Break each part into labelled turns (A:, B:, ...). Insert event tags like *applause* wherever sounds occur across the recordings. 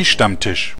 A: Wiki-Stammtisch.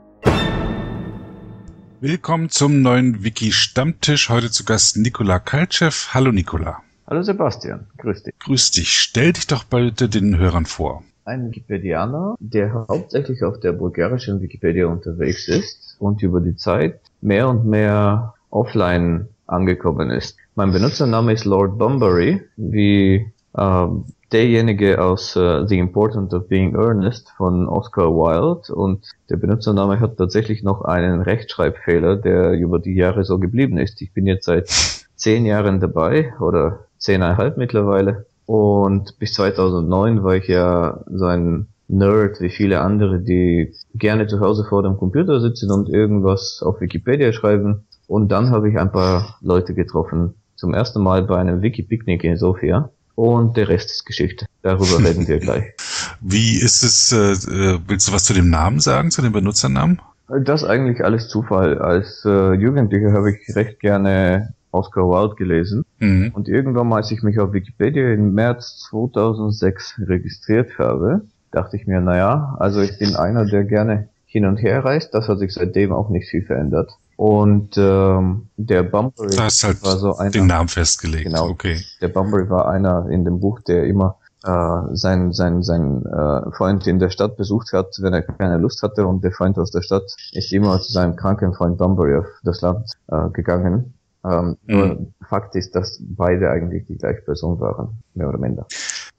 A: Willkommen zum neuen Wiki-Stammtisch. Heute zu Gast Nikola Kaltschew. Hallo Nikola.
B: Hallo Sebastian, grüß dich.
A: Grüß dich. Stell dich doch bitte den Hörern vor.
B: Ein Wikipedianer, der hauptsächlich auf der bulgarischen Wikipedia unterwegs ist und über die Zeit mehr und mehr offline angekommen ist. Mein Benutzername ist Lord Bunbury, wie ähm, derjenige aus uh, The Importance of Being Earnest von Oscar Wilde und der Benutzername hat tatsächlich noch einen Rechtschreibfehler, der über die Jahre so geblieben ist. Ich bin jetzt seit zehn Jahren dabei oder zehneinhalb mittlerweile und bis 2009 war ich ja so ein Nerd wie viele andere, die gerne zu Hause vor dem Computer sitzen und irgendwas auf Wikipedia schreiben. Und dann habe ich ein paar Leute getroffen. Zum ersten Mal bei einem Wiki-Picknick in Sofia und der Rest ist Geschichte. Darüber *laughs* reden wir gleich.
A: Wie ist es, äh, willst du was zu dem Namen sagen, zu dem Benutzernamen?
B: Das eigentlich alles Zufall. Als äh, Jugendlicher habe ich recht gerne Oscar Wilde gelesen. Mhm. Und irgendwann mal, als ich mich auf Wikipedia im März 2006 registriert habe, dachte ich mir, naja, also ich bin einer, der gerne hin und her reist. Das hat sich seitdem auch nicht viel verändert. Und ähm, der Bunbury
A: halt war so einer. Den Namen festgelegt.
B: Genau. Okay. Der Bunbury war einer in dem Buch, der immer äh, sein sein sein äh, Freund in der Stadt besucht hat, wenn er keine Lust hatte. Und der Freund aus der Stadt ist immer zu seinem kranken Freund Bunbury auf das Land äh, gegangen. Ähm, mhm. Nur Fakt ist, dass beide eigentlich die gleiche Person waren, mehr oder minder.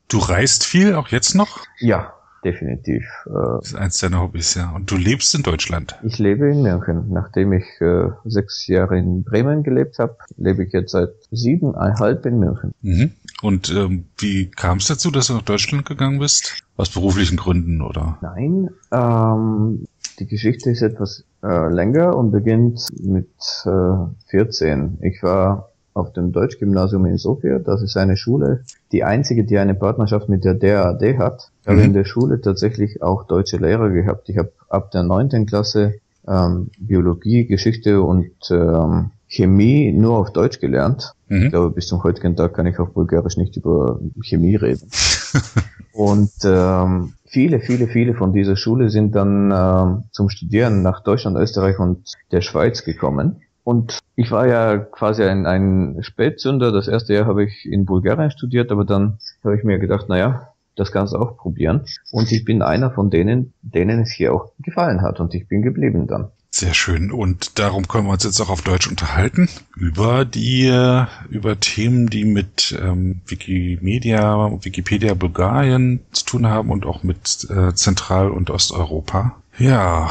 A: Du reist viel, auch jetzt noch?
B: Ja, definitiv.
A: Äh, das ist eins deiner Hobbys, ja. Und du lebst in Deutschland?
B: Ich lebe in München. Nachdem ich äh, sechs Jahre in Bremen gelebt habe, lebe ich jetzt seit siebeneinhalb in München.
A: Mhm. Und ähm, wie kam es dazu, dass du nach Deutschland gegangen bist? Aus beruflichen Gründen, oder?
B: Nein, ähm, die Geschichte ist etwas äh, länger und beginnt mit äh, 14. Ich war auf dem Deutschgymnasium in Sofia. Das ist eine Schule, die einzige, die eine Partnerschaft mit der DAAD hat. Ich habe mhm. in der Schule tatsächlich auch deutsche Lehrer gehabt. Ich habe ab der neunten Klasse ähm, Biologie, Geschichte und ähm, Chemie nur auf Deutsch gelernt. Mhm. Ich glaube, bis zum heutigen Tag kann ich auf Bulgarisch nicht über Chemie reden. *laughs* und ähm, viele, viele, viele von dieser Schule sind dann ähm, zum Studieren nach Deutschland, Österreich und der Schweiz gekommen. Und ich war ja quasi ein, ein Spätzünder. Das erste Jahr habe ich in Bulgarien studiert, aber dann habe ich mir gedacht, naja, das kannst du auch probieren. Und ich bin einer von denen, denen es hier auch gefallen hat. Und ich bin geblieben dann.
A: Sehr schön. Und darum können wir uns jetzt auch auf Deutsch unterhalten. Über die, äh, über Themen, die mit ähm, Wikimedia, Wikipedia Bulgarien zu tun haben und auch mit äh, Zentral- und Osteuropa. Ja,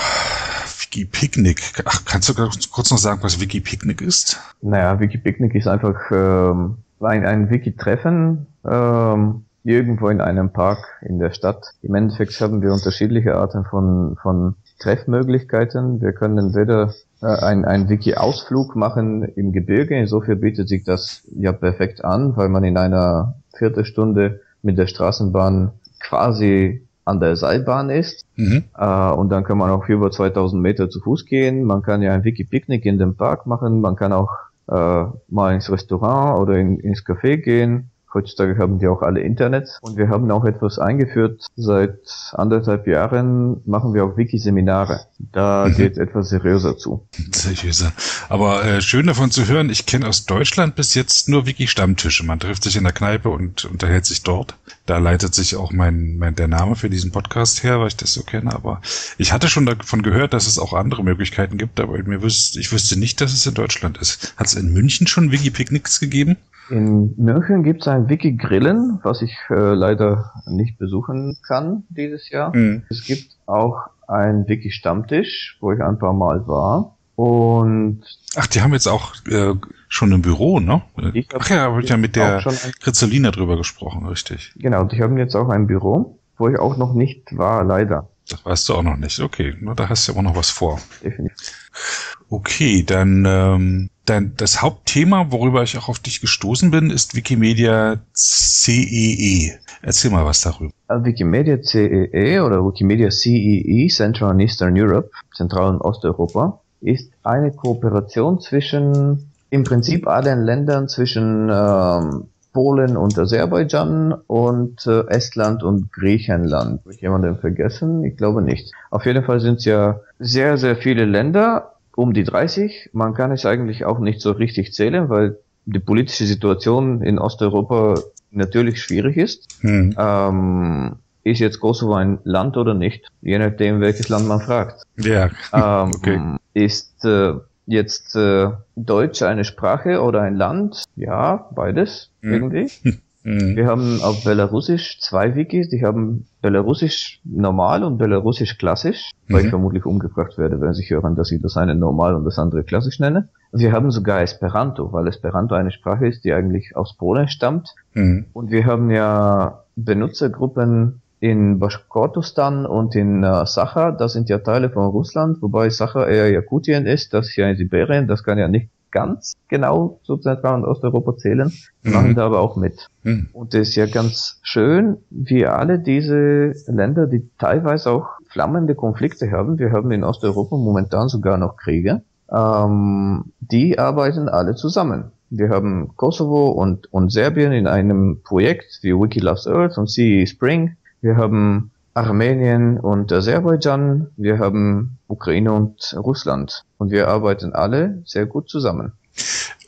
A: Wiki-Picknick. Ach, kannst du kurz noch sagen, was Wiki-Picknick ist?
B: Naja, Wiki-Picknick ist einfach ähm, ein, ein Wiki-Treffen ähm, irgendwo in einem Park in der Stadt. Im Endeffekt haben wir unterschiedliche Arten von, von Treffmöglichkeiten. Wir können entweder äh, ein, ein Wiki-Ausflug machen im Gebirge. Insofern bietet sich das ja perfekt an, weil man in einer Viertelstunde mit der Straßenbahn quasi an der Seilbahn ist. Mhm. Äh, und dann kann man auch über 2000 Meter zu Fuß gehen. Man kann ja ein Wiki-Picknick in dem Park machen. Man kann auch äh, mal ins Restaurant oder in, ins Café gehen. Heutzutage haben die auch alle Internet. Und wir haben auch etwas eingeführt. Seit anderthalb Jahren machen wir auch Wiki-Seminare. Da mhm. geht etwas seriöser zu.
A: Seriöser. Aber äh, schön davon zu hören, ich kenne aus Deutschland bis jetzt nur Wiki-Stammtische. Man trifft sich in der Kneipe und unterhält sich dort. Da leitet sich auch mein, mein der Name für diesen Podcast her, weil ich das so kenne. Aber ich hatte schon davon gehört, dass es auch andere Möglichkeiten gibt, aber mir wüsste, ich wüsste nicht, dass es in Deutschland ist. Hat es in München schon Wiki-Picknicks gegeben?
B: In München gibt es ein Wiki Grillen, was ich äh, leider nicht besuchen kann dieses Jahr. Mhm. Es gibt auch ein Wiki Stammtisch, wo ich ein paar Mal war. Und
A: Ach, die haben jetzt auch äh, schon ein Büro, ne? Ich Ach ja, habe ich ja mit der Krizolina drüber gesprochen, richtig.
B: Genau, die haben jetzt auch ein Büro, wo ich auch noch nicht war, leider.
A: Das weißt du auch noch nicht. Okay, nur da hast du aber noch was vor. Definitiv. Okay, dann, ähm, dann das Hauptthema, worüber ich auch auf dich gestoßen bin, ist Wikimedia CEE. E. Erzähl mal was darüber.
B: Äh, Wikimedia CEE e oder Wikimedia CEE, e, Central and Eastern Europe, Zentral- und Osteuropa, ist eine Kooperation zwischen im Prinzip allen Ländern zwischen ähm, Polen und Aserbaidschan und äh, Estland und Griechenland. Habe ich jemanden vergessen? Ich glaube nicht. Auf jeden Fall sind es ja sehr, sehr viele Länder, um die 30. Man kann es eigentlich auch nicht so richtig zählen, weil die politische Situation in Osteuropa natürlich schwierig ist. Hm. Ähm, ist jetzt Kosovo ein Land oder nicht? Je nachdem, welches Land man fragt.
A: Ja, *laughs*
B: ähm, okay. Ist äh, jetzt äh, Deutsch eine Sprache oder ein Land? Ja, beides hm. irgendwie. *laughs* Mhm. Wir haben auf Belarusisch zwei Wikis, die haben Belarusisch normal und Belarusisch klassisch, mhm. weil ich vermutlich umgebracht werde, wenn sie hören, dass ich das eine normal und das andere klassisch nenne. Wir haben sogar Esperanto, weil Esperanto eine Sprache ist, die eigentlich aus Polen stammt. Mhm. Und wir haben ja Benutzergruppen in Bashkortostan und in äh, Sacha, das sind ja Teile von Russland, wobei Sacha eher Jakutien ist, das ist ja in Sibirien, das kann ja nicht ganz genau zu Zentral- und Osteuropa zählen, mhm. machen da aber auch mit. Mhm. Und das ist ja ganz schön, wie alle diese Länder, die teilweise auch flammende Konflikte haben, wir haben in Osteuropa momentan sogar noch Kriege, ähm, die arbeiten alle zusammen. Wir haben Kosovo und, und Serbien in einem Projekt wie Wiki Loves Earth und CE Spring. Wir haben Armenien und Aserbaidschan, wir haben Ukraine und Russland. Und wir arbeiten alle sehr gut zusammen.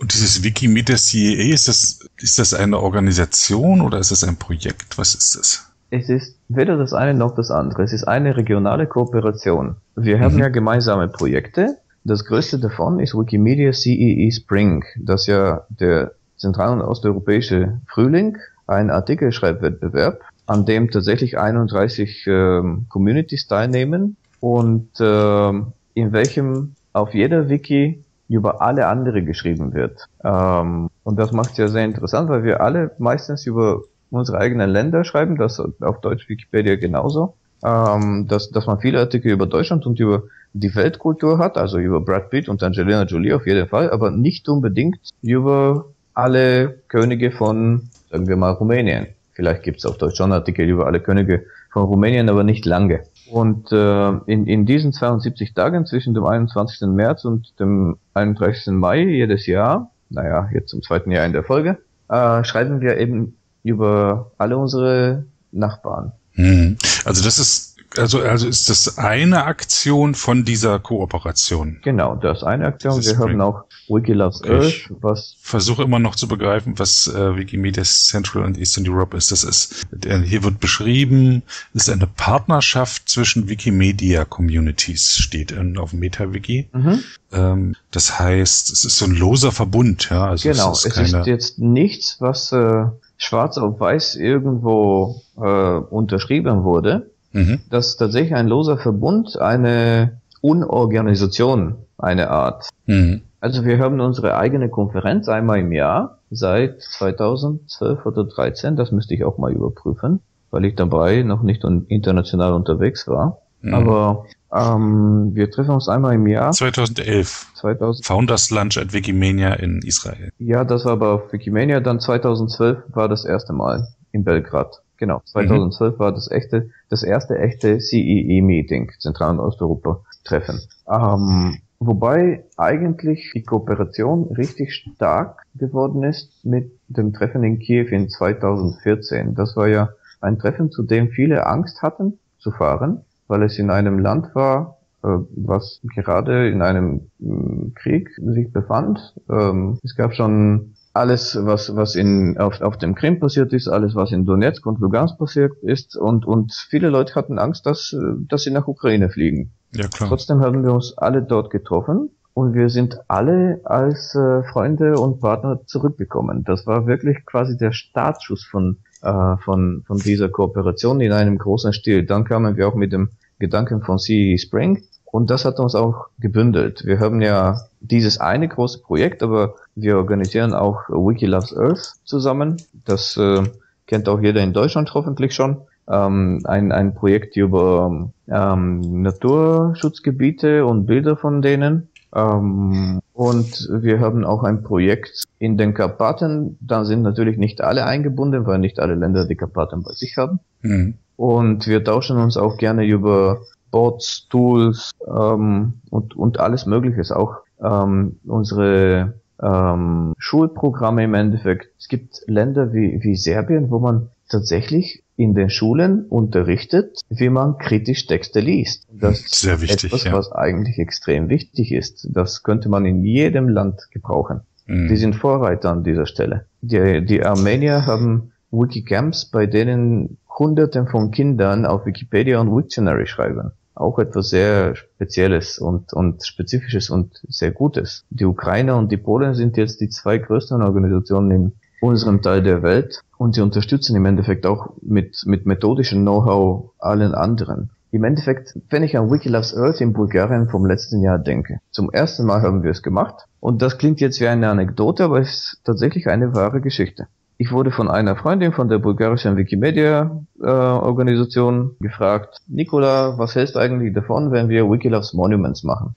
A: Und dieses Wikimedia CEA, ist das, ist das eine Organisation oder ist das ein Projekt? Was ist das?
B: Es ist weder das eine noch das andere. Es ist eine regionale Kooperation. Wir haben mhm. ja gemeinsame Projekte. Das größte davon ist Wikimedia CEE Spring, das ja der zentral- und osteuropäische Frühling, ein Artikelschreibwettbewerb, an dem tatsächlich 31 äh, Communities teilnehmen und äh, in welchem auf jeder Wiki über alle andere geschrieben wird. Ähm, und das macht es ja sehr interessant, weil wir alle meistens über unsere eigenen Länder schreiben, das auf Deutsch Wikipedia genauso, ähm, dass, dass man viele Artikel über Deutschland und über die Weltkultur hat, also über Brad Pitt und Angelina Jolie auf jeden Fall, aber nicht unbedingt über alle Könige von, sagen wir mal, Rumänien. Vielleicht gibt es auf Deutsch schon Artikel über alle Könige von Rumänien, aber nicht lange. Und äh, in, in diesen 72 Tagen zwischen dem 21. März und dem 31. Mai jedes Jahr, naja, jetzt zum zweiten Jahr in der Folge, äh, schreiben wir eben über alle unsere Nachbarn.
A: Hm. Also das ist also, also ist das eine Aktion von dieser Kooperation.
B: Genau, das ist eine Aktion. Wir haben auch Wikiloves Earth,
A: was. Versuche immer noch zu begreifen, was äh, Wikimedia Central und Eastern Europe ist. Das ist, hier wird beschrieben, ist eine Partnerschaft zwischen Wikimedia Communities, steht in, auf MetaWiki. Mhm. Ähm, das heißt, es ist so ein loser Verbund, ja.
B: Also genau, es ist, es ist jetzt nichts, was äh, schwarz auf weiß irgendwo äh, unterschrieben wurde mhm. dass tatsächlich ein loser Verbund eine Unorganisation, eine Art. Mhm. Also wir haben unsere eigene Konferenz einmal im Jahr seit 2012 oder 13, das müsste ich auch mal überprüfen, weil ich dabei noch nicht international unterwegs war. Mhm. Aber ähm, wir treffen uns einmal im Jahr.
A: 2011. 2000. Founders Lunch at Wikimania in Israel.
B: Ja, das war aber auf Wikimania. Dann 2012 war das erste Mal in Belgrad. Genau, 2012 mhm. war das echte, das erste echte CEE-Meeting, Zentral- und Osteuropa-Treffen. Ähm, wobei eigentlich die Kooperation richtig stark geworden ist mit dem Treffen in Kiew in 2014. Das war ja ein Treffen, zu dem viele Angst hatten zu fahren, weil es in einem Land war, äh, was gerade in einem mm, Krieg sich befand. Ähm, es gab schon alles, was, was in, auf, auf dem Krim passiert ist, alles, was in Donetsk und Lugansk passiert ist und, und viele Leute hatten Angst, dass, dass sie nach Ukraine fliegen. Ja, klar. Trotzdem haben wir uns alle dort getroffen und wir sind alle als äh, Freunde und Partner zurückgekommen. Das war wirklich quasi der Startschuss von, äh, von, von dieser Kooperation in einem großen Stil. Dann kamen wir auch mit dem Gedanken von CE Spring und das hat uns auch gebündelt. Wir haben ja dieses eine große Projekt, aber wir organisieren auch Wiki Loves Earth zusammen. Das äh, kennt auch jeder in Deutschland hoffentlich schon. Ähm, ein, ein Projekt über ähm, Naturschutzgebiete und Bilder von denen. Ähm, und wir haben auch ein Projekt in den Karpaten. Da sind natürlich nicht alle eingebunden, weil nicht alle Länder die Karpaten bei sich haben. Mhm. Und wir tauschen uns auch gerne über Bots, Tools ähm, und, und alles Mögliche. Auch ähm, unsere ähm, Schulprogramme im Endeffekt. Es gibt Länder wie, wie Serbien, wo man tatsächlich in den Schulen unterrichtet, wie man kritisch Texte liest.
A: Das ist sehr wichtig,
B: etwas, ja. was eigentlich extrem wichtig ist. Das könnte man in jedem Land gebrauchen. Mhm. Die sind Vorreiter an dieser Stelle. Die, die Armenier haben Wikicamps, bei denen Hunderten von Kindern auf Wikipedia und Wiktionary schreiben. Auch etwas sehr Spezielles und, und Spezifisches und sehr Gutes. Die Ukrainer und die Polen sind jetzt die zwei größten Organisationen in unserem Teil der Welt und sie unterstützen im Endeffekt auch mit, mit methodischem Know-how allen anderen. Im Endeffekt, wenn ich an Wikiloves Earth in Bulgarien vom letzten Jahr denke, zum ersten Mal haben wir es gemacht und das klingt jetzt wie eine Anekdote, aber es ist tatsächlich eine wahre Geschichte. Ich wurde von einer Freundin von der bulgarischen Wikimedia-Organisation äh, gefragt, Nikola, was hältst du eigentlich davon, wenn wir Wikiloves Monuments machen?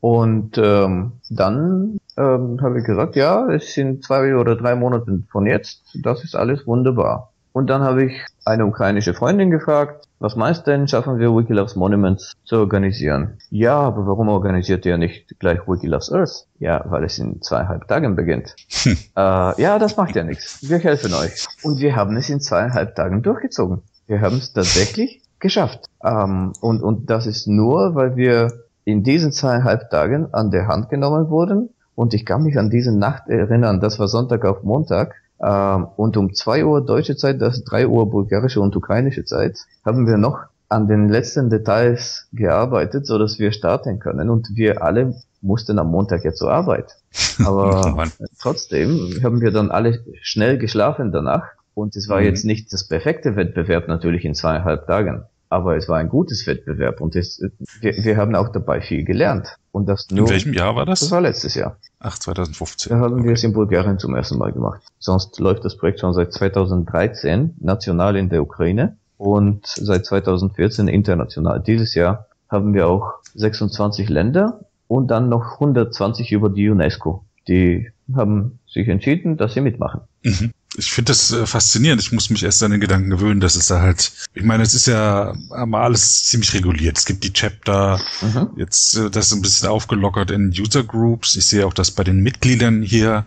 B: Und ähm, dann ähm, habe ich gesagt, ja, es sind zwei oder drei Monate von jetzt, das ist alles wunderbar. Und dann habe ich eine ukrainische Freundin gefragt, was meinst du denn, schaffen wir Wikiloves Monuments zu organisieren? Ja, aber warum organisiert ihr nicht gleich Wikiloves Earth? Ja, weil es in zweieinhalb Tagen beginnt. Hm. *laughs* Äh, ja, das macht ja nichts. Wir helfen euch. Und wir haben es in zweieinhalb Tagen durchgezogen. Wir haben es tatsächlich geschafft. Ähm, und, und das ist nur, weil wir in diesen zweieinhalb Tagen an der Hand genommen wurden. Und ich kann mich an diese Nacht erinnern, das war Sonntag auf Montag. Ähm, und um zwei Uhr deutsche Zeit, das ist drei Uhr bulgarische und ukrainische Zeit, haben wir noch an den letzten Details gearbeitet, so dass wir starten können. Und wir alle mussten am Montag ja zur Arbeit. *laughs* Aber trotzdem haben wir dann alle schnell geschlafen danach. Und es war mhm. jetzt nicht das perfekte Wettbewerb natürlich in zweieinhalb Tagen aber es war ein gutes Wettbewerb und es, wir, wir haben auch dabei viel gelernt. Und das
A: nur, in welchem Jahr war das?
B: Das war letztes Jahr.
A: Ach, 2015.
B: Da haben okay. wir es in Bulgarien zum ersten Mal gemacht. Sonst läuft das Projekt schon seit 2013 national in der Ukraine und seit 2014 international. Dieses Jahr haben wir auch 26 Länder und dann noch 120 über die UNESCO. Die haben sich entschieden, dass sie mitmachen.
A: Mhm ich finde das äh, faszinierend. Ich muss mich erst an den Gedanken gewöhnen, dass es da halt, ich meine, es ist ja mal alles ziemlich reguliert. Es gibt die Chapter, mhm. jetzt äh, das ist ein bisschen aufgelockert in User Groups. Ich sehe auch, dass bei den Mitgliedern hier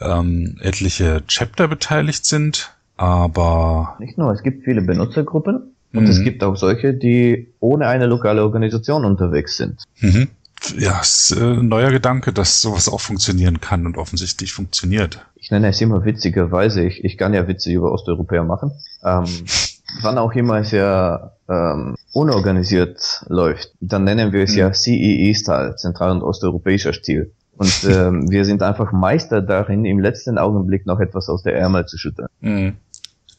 A: ähm, etliche Chapter beteiligt sind, aber
B: nicht nur, es gibt viele Benutzergruppen und mhm. es gibt auch solche, die ohne eine lokale Organisation unterwegs sind.
A: Mhm ja, ist äh, ein neuer Gedanke, dass sowas auch funktionieren kann und offensichtlich funktioniert.
B: Ich nenne es immer witzigerweise, ich, ich kann ja Witze über Osteuropäer machen. Ähm, *laughs* wann auch immer es ja ähm, unorganisiert läuft, dann nennen wir es mhm. ja CEE-Style, Zentral- und Osteuropäischer Stil. Und *laughs* ähm, wir sind einfach Meister darin, im letzten Augenblick noch etwas aus der Ärmel zu schütteln.
A: Mhm.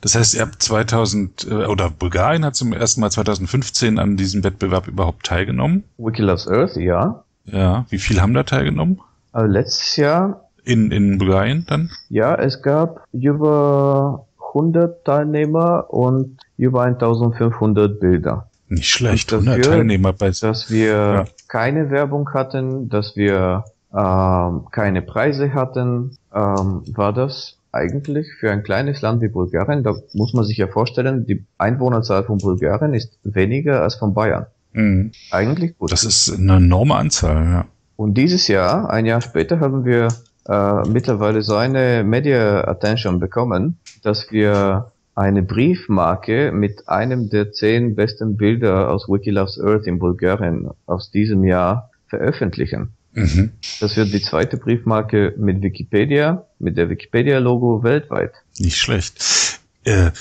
A: Das heißt, ihr habt 2000 äh, oder Bulgarien hat zum ersten Mal 2015 an diesem Wettbewerb überhaupt teilgenommen.
B: Wiki Loves Earth, ja.
A: Ja, wie viel haben da teilgenommen?
B: Also letztes Jahr.
A: In, in Bulgarien dann?
B: Ja, es gab über 100 Teilnehmer und über 1500 Bilder.
A: Nicht schlecht, dafür, 100 Teilnehmer
B: bei Dass wir ja. keine Werbung hatten, dass wir ähm, keine Preise hatten, ähm, war das eigentlich für ein kleines Land wie Bulgarien, da muss man sich ja vorstellen, die Einwohnerzahl von Bulgarien ist weniger als von Bayern.
A: Mhm. Eigentlich gut. Das ist eine enorme Anzahl, ja.
B: Und dieses Jahr, ein Jahr später, haben wir äh, mittlerweile so eine Media Attention bekommen, dass wir eine Briefmarke mit einem der zehn besten Bilder aus Wikiloves Earth in Bulgarien aus diesem Jahr veröffentlichen. Mhm. Das wird die zweite Briefmarke mit Wikipedia, mit der Wikipedia-Logo weltweit.
A: Nicht schlecht. Äh, äh,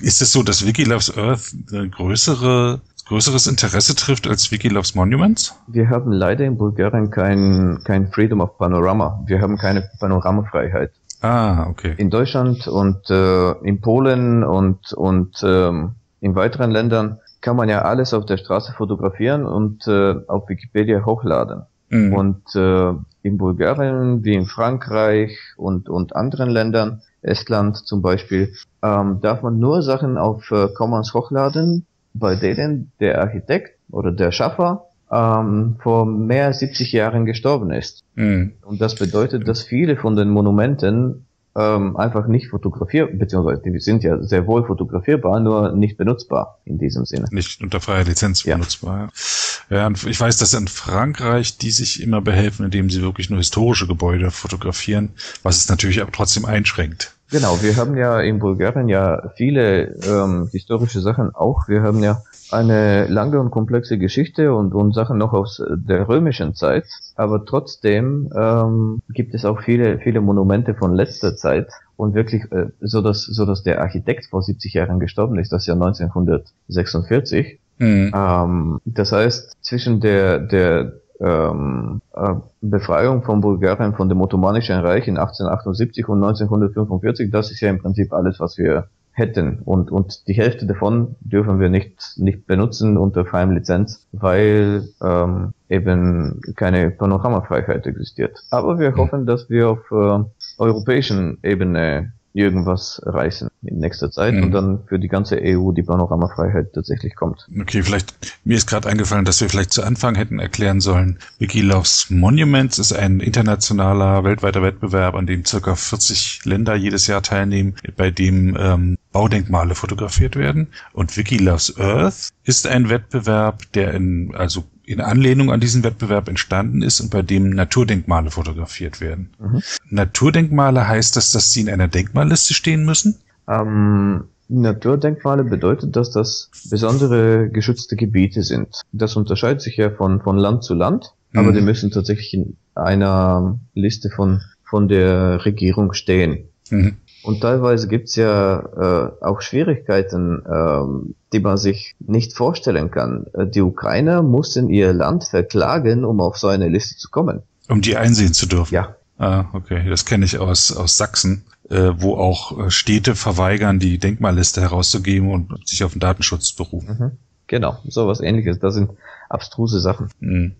A: ist es so, dass Wikiloves Earth eine größere, größeres Interesse trifft als Wikiloves Monuments?
B: Wir haben leider in Bulgarien kein, kein Freedom of Panorama. Wir haben keine Panoramafreiheit.
A: Ah, okay.
B: In Deutschland und äh, in Polen und, und ähm, in weiteren Ländern kann man ja alles auf der Straße fotografieren und äh, auf Wikipedia hochladen. Mhm. Und äh, in Bulgarien wie in Frankreich und, und anderen Ländern, Estland zum Beispiel, ähm, darf man nur Sachen auf äh, Commons hochladen, bei denen der Architekt oder der Schaffer ähm, vor mehr als 70 Jahren gestorben ist. Mhm. Und das bedeutet, dass viele von den Monumenten ähm, einfach nicht fotografierbar, beziehungsweise die sind ja sehr wohl fotografierbar, nur nicht benutzbar in diesem Sinne.
A: Nicht unter freier Lizenz ja. benutzbar. Ja. ja, ich weiß, dass in Frankreich die sich immer behelfen, indem sie wirklich nur historische Gebäude fotografieren, was es natürlich aber trotzdem einschränkt.
B: Genau, wir haben ja in Bulgarien ja viele ähm, historische Sachen auch. Wir haben ja eine lange und komplexe Geschichte und, und Sachen noch aus der römischen Zeit, aber trotzdem ähm, gibt es auch viele, viele Monumente von letzter Zeit und wirklich, äh, so dass, so dass der Architekt vor 70 Jahren gestorben ist, das Jahr 1946. Mhm. Ähm, das heißt, zwischen der, der ähm, äh, Befreiung von Bulgarien von dem Ottomanischen Reich in 1878 und 1945, das ist ja im Prinzip alles, was wir hätten. Und, und die Hälfte davon dürfen wir nicht, nicht benutzen unter freiem Lizenz, weil ähm, eben keine Panoramafreiheit existiert. Aber wir hoffen, dass wir auf äh, europäischen Ebene irgendwas reißen in nächster Zeit mhm. und dann für die ganze EU die Panoramafreiheit tatsächlich kommt.
A: Okay, vielleicht, mir ist gerade eingefallen, dass wir vielleicht zu Anfang hätten erklären sollen, Wikiloves Monuments ist ein internationaler, weltweiter Wettbewerb, an dem circa 40 Länder jedes Jahr teilnehmen, bei dem ähm, Baudenkmale fotografiert werden. Und Wikiloves Earth ist ein Wettbewerb, der in, also in Anlehnung an diesen Wettbewerb entstanden ist und bei dem Naturdenkmale fotografiert werden. Mhm. Naturdenkmale heißt das, dass sie in einer Denkmalliste stehen müssen?
B: Ähm, Naturdenkmale bedeutet, dass das besondere geschützte Gebiete sind. Das unterscheidet sich ja von, von Land zu Land, aber mhm. die müssen tatsächlich in einer Liste von, von der Regierung stehen. Mhm. Und teilweise gibt's ja äh, auch Schwierigkeiten, äh, die man sich nicht vorstellen kann. Äh, die Ukrainer mussten ihr Land verklagen, um auf so eine Liste zu kommen.
A: Um die einsehen zu dürfen?
B: Ja.
A: Ah, okay. Das kenne ich aus, aus Sachsen, äh, wo auch äh, Städte verweigern, die Denkmalliste herauszugeben und sich auf den Datenschutz berufen. Mhm.
B: Genau, sowas ähnliches. Das sind abstruse Sachen. Mhm.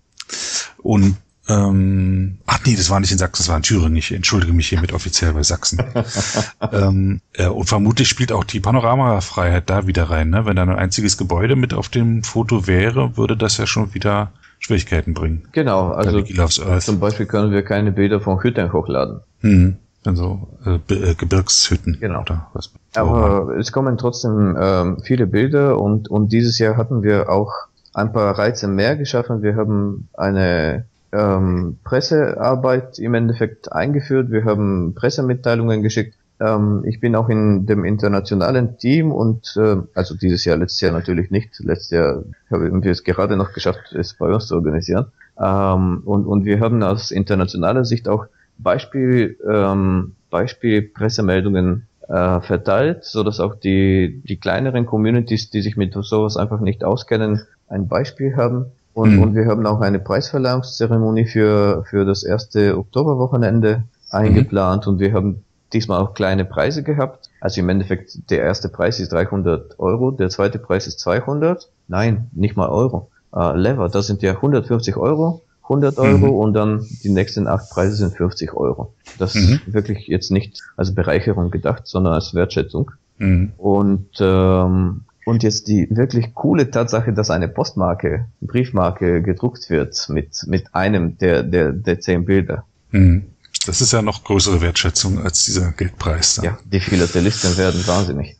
A: Und ähm, ach nee, das war nicht in Sachsen, das war in Thüringen. Ich entschuldige mich hiermit offiziell bei Sachsen. *laughs* ähm, äh, und vermutlich spielt auch die Panoramafreiheit da wieder rein. Ne? Wenn da ein einziges Gebäude mit auf dem Foto wäre, würde das ja schon wieder Schwierigkeiten bringen.
B: Genau, also zum Beispiel können wir keine Bilder von Hütten hochladen.
A: Mhm. Also äh, äh, Gebirgshütten.
B: Genau. Oder was. Aber es kommen trotzdem ähm, viele Bilder und, und dieses Jahr hatten wir auch ein paar Reize mehr geschaffen. Wir haben eine ähm, Pressearbeit im Endeffekt eingeführt. Wir haben Pressemitteilungen geschickt. Ähm, ich bin auch in dem internationalen Team und äh, also dieses Jahr, letztes Jahr natürlich nicht. Letztes Jahr haben wir es gerade noch geschafft, es bei uns zu organisieren. Ähm, und, und wir haben aus internationaler Sicht auch Beispiel, ähm, Beispiel Pressemeldungen äh, verteilt, so dass auch die, die kleineren Communities, die sich mit sowas einfach nicht auskennen, ein Beispiel haben. Und, mhm. und wir haben auch eine Preisverleihungszeremonie für, für das erste Oktoberwochenende eingeplant mhm. und wir haben diesmal auch kleine Preise gehabt. Also im Endeffekt, der erste Preis ist 300 Euro, der zweite Preis ist 200. Nein, nicht mal Euro. Äh, Lever, das sind ja 150 Euro, 100 Euro mhm. und dann die nächsten acht Preise sind 50 Euro. Das mhm. ist wirklich jetzt nicht als Bereicherung gedacht, sondern als Wertschätzung. Mhm. Und ähm, und jetzt die wirklich coole Tatsache, dass eine Postmarke, Briefmarke gedruckt wird mit, mit einem der, der, der zehn Bilder.
A: Mhm. Das ist ja noch größere Wertschätzung als dieser Geldpreis.
B: Dann. Ja, die Philatelisten werden wahnsinnig.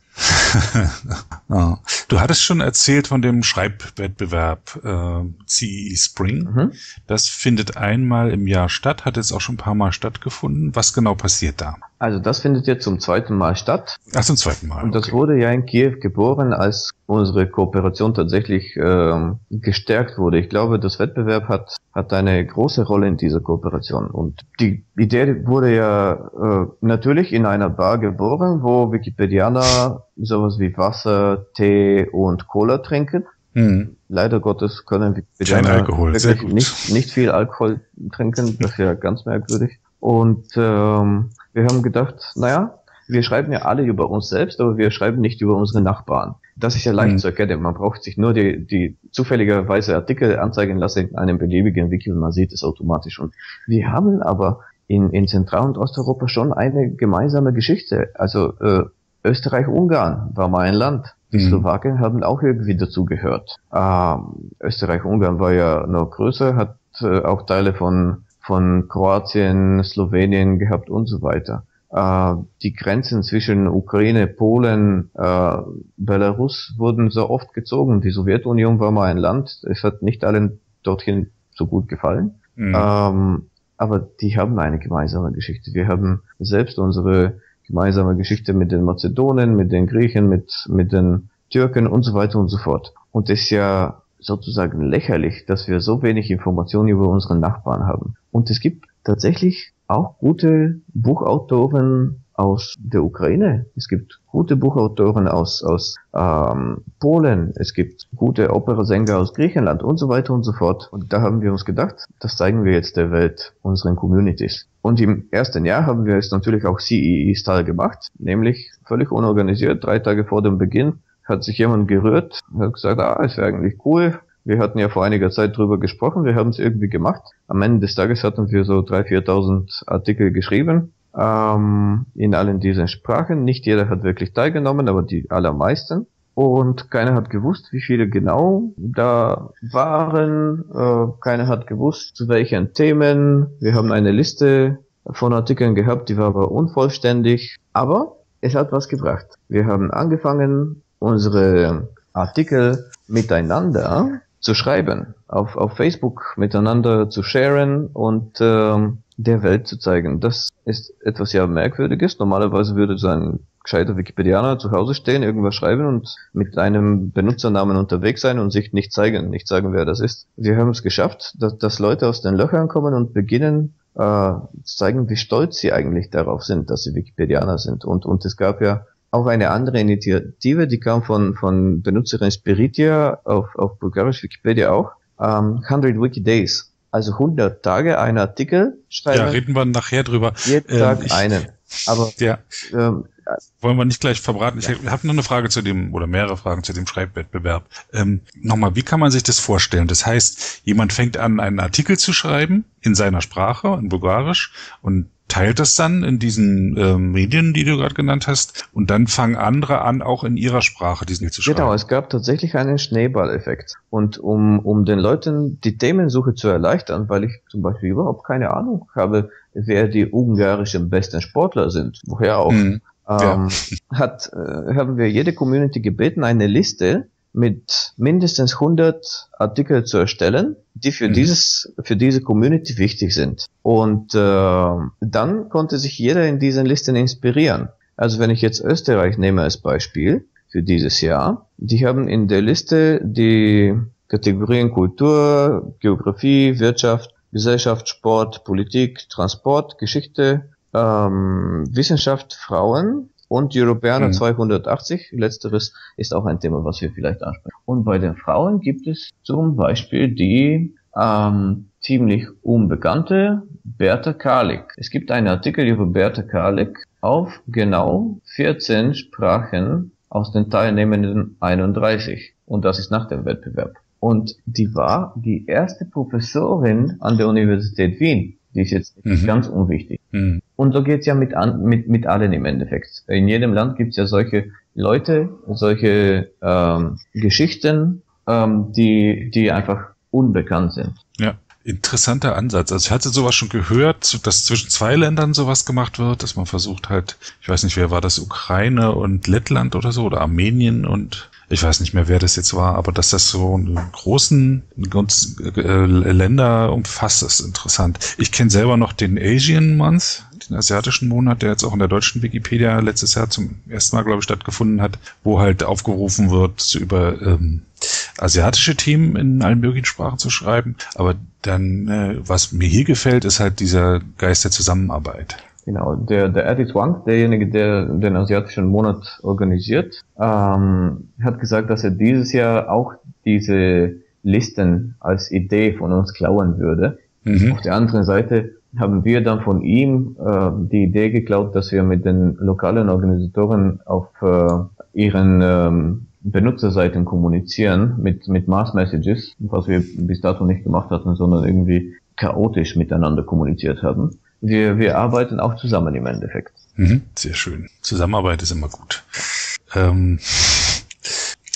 A: ja. *laughs* Du hattest schon erzählt von dem Schreibwettbewerb äh, CE Spring. Mhm. Das findet einmal im Jahr statt, hat jetzt auch schon ein paar Mal stattgefunden. Was genau passiert da?
B: Also das findet jetzt zum zweiten Mal statt.
A: Ach, zum zweiten Mal.
B: Und das okay. wurde ja in Kiew geboren, als unsere Kooperation tatsächlich ähm, gestärkt wurde. Ich glaube, das Wettbewerb hat hat eine große Rolle in dieser Kooperation. Und die Idee wurde ja äh, natürlich in einer Bar geboren, wo Wikipedianer sowas wie Wasser, Tee und Cola trinken. Mhm. Leider Gottes können Wikipedianer nicht, nicht viel Alkohol trinken. Das ist ja ganz merkwürdig. Und ähm, wir haben gedacht, naja, wir schreiben ja alle über uns selbst, aber wir schreiben nicht über unsere Nachbarn. Das ist ja leicht mhm. zu erkennen. Man braucht sich nur die, die zufälligerweise Artikel anzeigen lassen in einem beliebigen Wiki und man sieht es automatisch. Und wir haben aber in, in Zentral- und Osteuropa schon eine gemeinsame Geschichte. Also äh, Österreich-Ungarn war mal ein Land. Die mhm. Slowaken haben auch irgendwie dazugehört. Ähm, Österreich-Ungarn war ja noch größer, hat äh, auch Teile von von Kroatien, Slowenien gehabt und so weiter. Äh, die Grenzen zwischen Ukraine, Polen, äh, Belarus wurden so oft gezogen. Die Sowjetunion war mal ein Land, es hat nicht allen dorthin so gut gefallen. Mhm. Ähm, aber die haben eine gemeinsame Geschichte. Wir haben selbst unsere gemeinsame Geschichte mit den Mazedonen, mit den Griechen, mit, mit den Türken und so weiter und so fort. Und es ist ja sozusagen lächerlich, dass wir so wenig Informationen über unsere Nachbarn haben. Und es gibt tatsächlich auch gute Buchautoren aus der Ukraine. Es gibt gute Buchautoren aus, aus ähm, Polen. Es gibt gute Operasänger aus Griechenland und so weiter und so fort. Und da haben wir uns gedacht, das zeigen wir jetzt der Welt, unseren Communities. Und im ersten Jahr haben wir es natürlich auch CEE-Style gemacht, nämlich völlig unorganisiert. Drei Tage vor dem Beginn hat sich jemand gerührt, hat gesagt, ah, es wäre eigentlich cool, wir hatten ja vor einiger Zeit drüber gesprochen, wir haben es irgendwie gemacht. Am Ende des Tages hatten wir so 3.000, 4.000 Artikel geschrieben ähm, in allen diesen Sprachen. Nicht jeder hat wirklich teilgenommen, aber die allermeisten. Und keiner hat gewusst, wie viele genau da waren. Äh, keiner hat gewusst, zu welchen Themen. Wir haben eine Liste von Artikeln gehabt, die war aber unvollständig. Aber es hat was gebracht. Wir haben angefangen, unsere Artikel miteinander zu schreiben, auf, auf Facebook miteinander zu sharen und ähm, der Welt zu zeigen. Das ist etwas ja Merkwürdiges. Normalerweise würde so ein gescheiter Wikipedianer zu Hause stehen, irgendwas schreiben und mit einem Benutzernamen unterwegs sein und sich nicht zeigen, nicht sagen, wer das ist. Wir haben es geschafft, dass, dass Leute aus den Löchern kommen und beginnen äh, zu zeigen, wie stolz sie eigentlich darauf sind, dass sie Wikipedianer sind. Und, und es gab ja auch eine andere Initiative, die kam von, von Benutzerin Spiritia auf, auf bulgarisch Wikipedia auch, ähm, 100 Wiki Days. Also 100 Tage, ein Artikel
A: schreiben. Ja, reden wir nachher drüber.
B: Jeden ähm, Tag ich, einen.
A: Aber ja. ähm, wollen wir nicht gleich verbraten. Ich ja. habe noch eine Frage zu dem, oder mehrere Fragen zu dem Schreibwettbewerb. Ähm, Nochmal, wie kann man sich das vorstellen? Das heißt, jemand fängt an, einen Artikel zu schreiben in seiner Sprache, in Bulgarisch, und teilt das dann in diesen äh, Medien, die du gerade genannt hast, und dann fangen andere an, auch in ihrer Sprache diesen zu schreiben.
B: Genau, es gab tatsächlich einen Schneeballeffekt. Und um, um den Leuten die Themensuche zu erleichtern, weil ich zum Beispiel überhaupt keine Ahnung habe, wer die ungarischen besten Sportler sind, woher auch, mhm. ähm, ja. *laughs* *laughs* hat, äh, haben wir jede Community gebeten, eine Liste mit mindestens 100 Artikel zu erstellen, die für mhm. dieses für diese Community wichtig sind. Und äh, dann konnte sich jeder in diesen Listen inspirieren. Also wenn ich jetzt Österreich nehme als Beispiel für dieses Jahr, die haben in der Liste die Kategorien Kultur, Geografie, Wirtschaft, Gesellschaft, Sport, Politik, Transport, Geschichte, ähm, Wissenschaft, Frauen, und Europäer mhm. 280. Letzteres ist auch ein Thema, was wir vielleicht ansprechen. Und bei den Frauen gibt es zum Beispiel die ähm, ziemlich unbekannte Bertha Karlik. Es gibt einen Artikel über Bertha Karlik auf genau 14 Sprachen aus den teilnehmenden 31. Und das ist nach dem Wettbewerb. Und die war die erste Professorin an der Universität Wien. Die ist jetzt mhm. ganz unwichtig. Mhm. Und so geht's ja mit, an, mit, mit allen im Endeffekt. In jedem Land gibt's ja solche Leute, solche ähm, Geschichten, ähm, die, die einfach unbekannt sind.
A: Ja. Interessanter Ansatz. Also ich hatte sowas schon gehört, dass zwischen zwei Ländern sowas gemacht wird, dass man versucht halt, ich weiß nicht, wer war das, Ukraine und Lettland oder so, oder Armenien und ich weiß nicht mehr, wer das jetzt war, aber dass das so einen großen äh, Länder umfasst, ist interessant. Ich kenne selber noch den Asian Month, den asiatischen Monat, der jetzt auch in der deutschen Wikipedia letztes Jahr zum ersten Mal, glaube ich, stattgefunden hat, wo halt aufgerufen wird, über ähm, asiatische Themen in allen möglichen Sprachen zu schreiben. Aber dann, äh, was mir hier gefällt, ist halt dieser Geist der Zusammenarbeit.
B: Genau, der, der Eddie Wang, derjenige, der den asiatischen Monat organisiert, ähm, hat gesagt, dass er dieses Jahr auch diese Listen als Idee von uns klauen würde. Mhm. Auf der anderen Seite haben wir dann von ihm äh, die Idee geklaut, dass wir mit den lokalen Organisatoren auf äh, ihren ähm, Benutzerseiten kommunizieren mit, mit Mass Messages, was wir bis dato nicht gemacht hatten, sondern irgendwie chaotisch miteinander kommuniziert haben wir, wir arbeiten auch zusammen im Endeffekt.
A: Mhm, sehr schön. Zusammenarbeit ist immer gut. Ähm.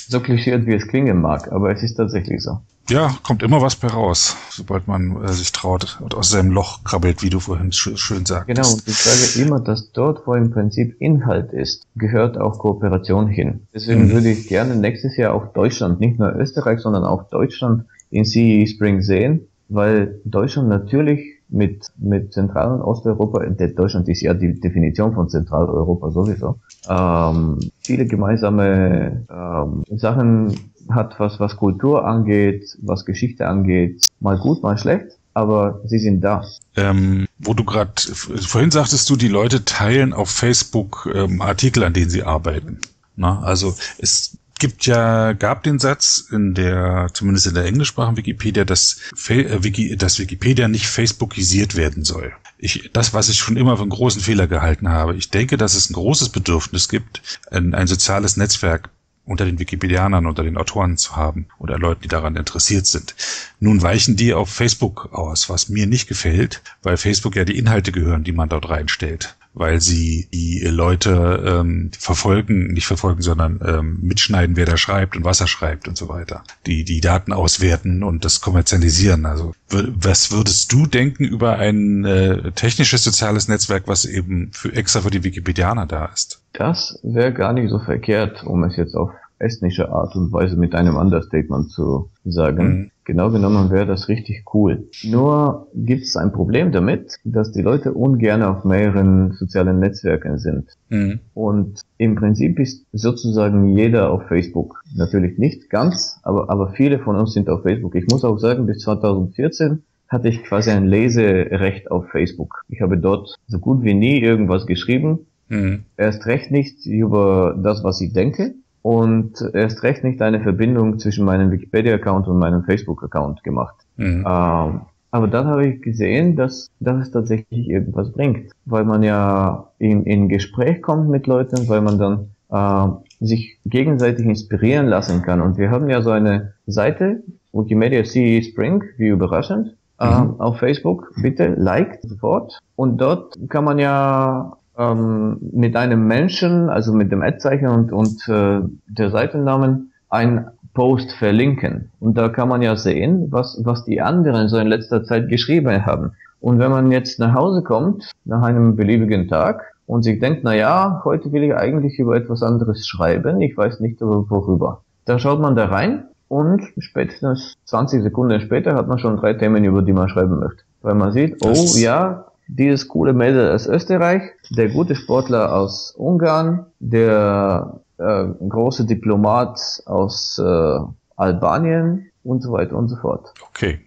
B: So klischiert wie es klingen mag, aber es ist tatsächlich so.
A: Ja, kommt immer was bei raus, sobald man äh, sich traut und aus seinem Loch krabbelt, wie du vorhin sch schön sagst.
B: Genau, und ich sage immer, dass dort, wo im Prinzip Inhalt ist, gehört auch Kooperation hin. Deswegen mhm. würde ich gerne nächstes Jahr auch Deutschland, nicht nur Österreich, sondern auch Deutschland in CE Spring sehen, weil Deutschland natürlich mit, mit Zentral- und Osteuropa, Deutschland ist ja die Definition von Zentraleuropa sowieso, ähm, viele gemeinsame ähm, Sachen hat, was, was Kultur angeht, was Geschichte angeht, mal gut, mal schlecht, aber sie sind da.
A: Ähm, wo du gerade, vorhin sagtest du, die Leute teilen auf Facebook ähm, Artikel, an denen sie arbeiten. Na, also es gibt ja, gab den Satz in der, zumindest in der englischsprachigen Wikipedia, dass, äh, Wiki, dass Wikipedia nicht Facebookisiert werden soll. Ich, das, was ich schon immer für einen großen Fehler gehalten habe. Ich denke, dass es ein großes Bedürfnis gibt, ein, ein soziales Netzwerk unter den Wikipedianern, unter den Autoren zu haben oder Leuten, die daran interessiert sind. Nun weichen die auf Facebook aus, was mir nicht gefällt, weil Facebook ja die Inhalte gehören, die man dort reinstellt weil sie die Leute ähm, verfolgen, nicht verfolgen, sondern ähm, mitschneiden, wer da schreibt und was er schreibt und so weiter. Die die Daten auswerten und das kommerzialisieren. Also was würdest du denken über ein äh, technisches soziales Netzwerk, was eben für extra für die Wikipedianer da ist?
B: Das wäre gar nicht so verkehrt, um es jetzt auf estnische Art und Weise mit einem Understatement zu sagen. Mhm. Genau genommen wäre das richtig cool. Nur gibt es ein Problem damit, dass die Leute ungern auf mehreren sozialen Netzwerken sind. Mhm. Und im Prinzip ist sozusagen jeder auf Facebook. Natürlich nicht ganz, aber, aber viele von uns sind auf Facebook. Ich muss auch sagen, bis 2014 hatte ich quasi ein Leserecht auf Facebook. Ich habe dort so gut wie nie irgendwas geschrieben. Mhm. Erst recht nicht über das, was ich denke und erst recht nicht eine Verbindung zwischen meinem Wikipedia-Account und meinem Facebook-Account gemacht. Mhm. Ähm, aber dann habe ich gesehen, dass, dass es tatsächlich irgendwas bringt, weil man ja in, in Gespräch kommt mit Leuten, weil man dann äh, sich gegenseitig inspirieren lassen kann. Und wir haben ja so eine Seite, Wikimedia CE Spring, wie überraschend, mhm. äh, auf Facebook. Bitte liked sofort. Und dort kann man ja ähm, mit einem Menschen, also mit dem Ad-Zeichen und, und äh, der Seitennamen, ein Post verlinken. Und da kann man ja sehen, was, was die anderen so in letzter Zeit geschrieben haben. Und wenn man jetzt nach Hause kommt, nach einem beliebigen Tag, und sich denkt, na ja, heute will ich eigentlich über etwas anderes schreiben, ich weiß nicht worüber. Dann schaut man da rein und spätestens 20 Sekunden später hat man schon drei Themen, über die man schreiben möchte. Weil man sieht, oh ja, dieses coole Mädel aus Österreich, der gute Sportler aus Ungarn, der äh, große Diplomat aus äh, Albanien und so weiter und so fort.
A: Okay.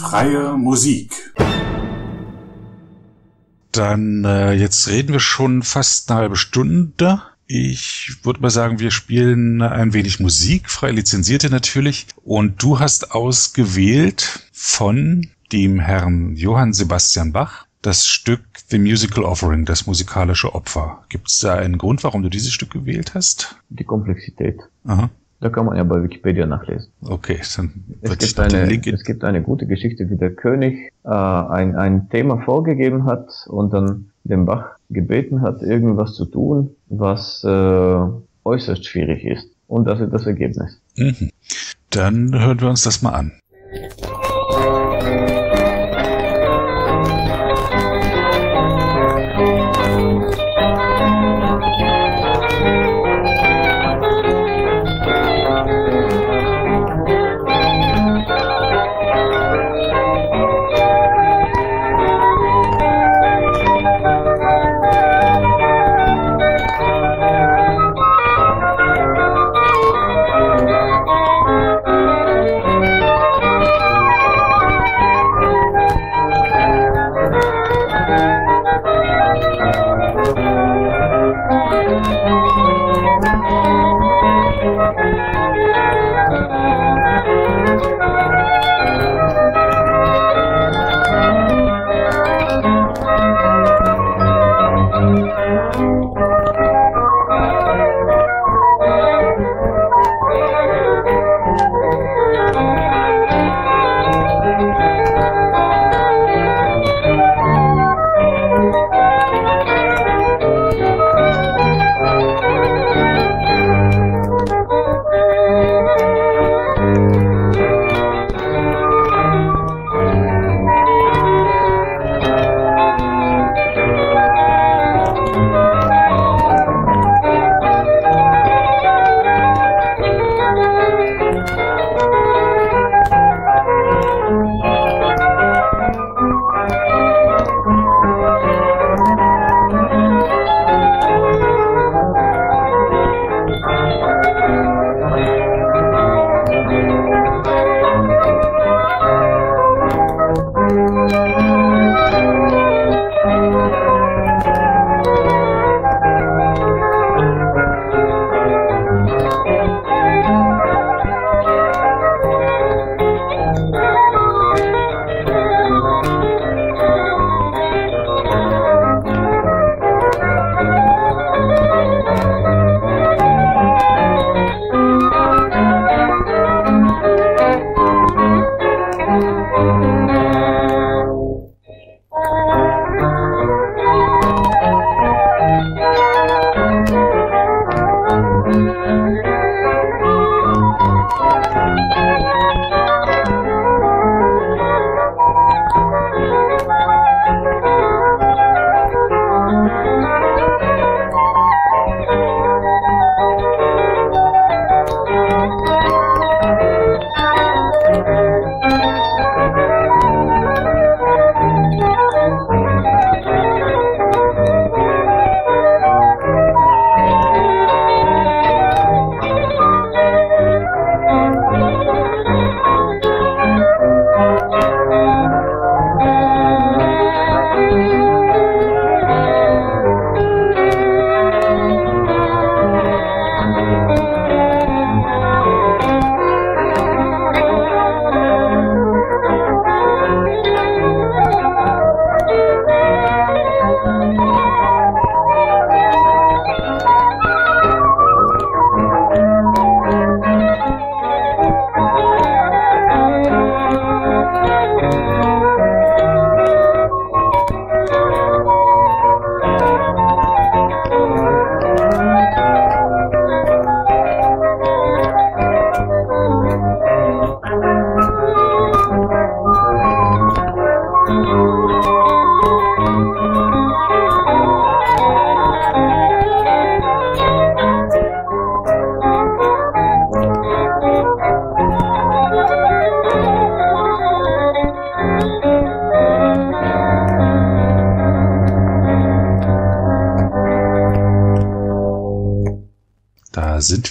A: Freie Musik. Dann äh, jetzt reden wir schon fast eine halbe Stunde. Ich würde mal sagen, wir spielen ein wenig Musik, frei lizenzierte natürlich. Und du hast ausgewählt von dem Herrn Johann Sebastian Bach das Stück The Musical Offering, das musikalische Opfer. Gibt es da einen Grund, warum du dieses Stück gewählt hast?
B: Die Komplexität. Aha. Da kann man ja bei Wikipedia nachlesen.
A: Okay, dann
B: es gibt, eine, es gibt eine gute Geschichte, wie der König äh, ein, ein Thema vorgegeben hat und dann dem Bach gebeten hat, irgendwas zu tun, was äh, äußerst schwierig ist. Und das ist das Ergebnis. Mhm.
A: Dann hören wir uns das mal an.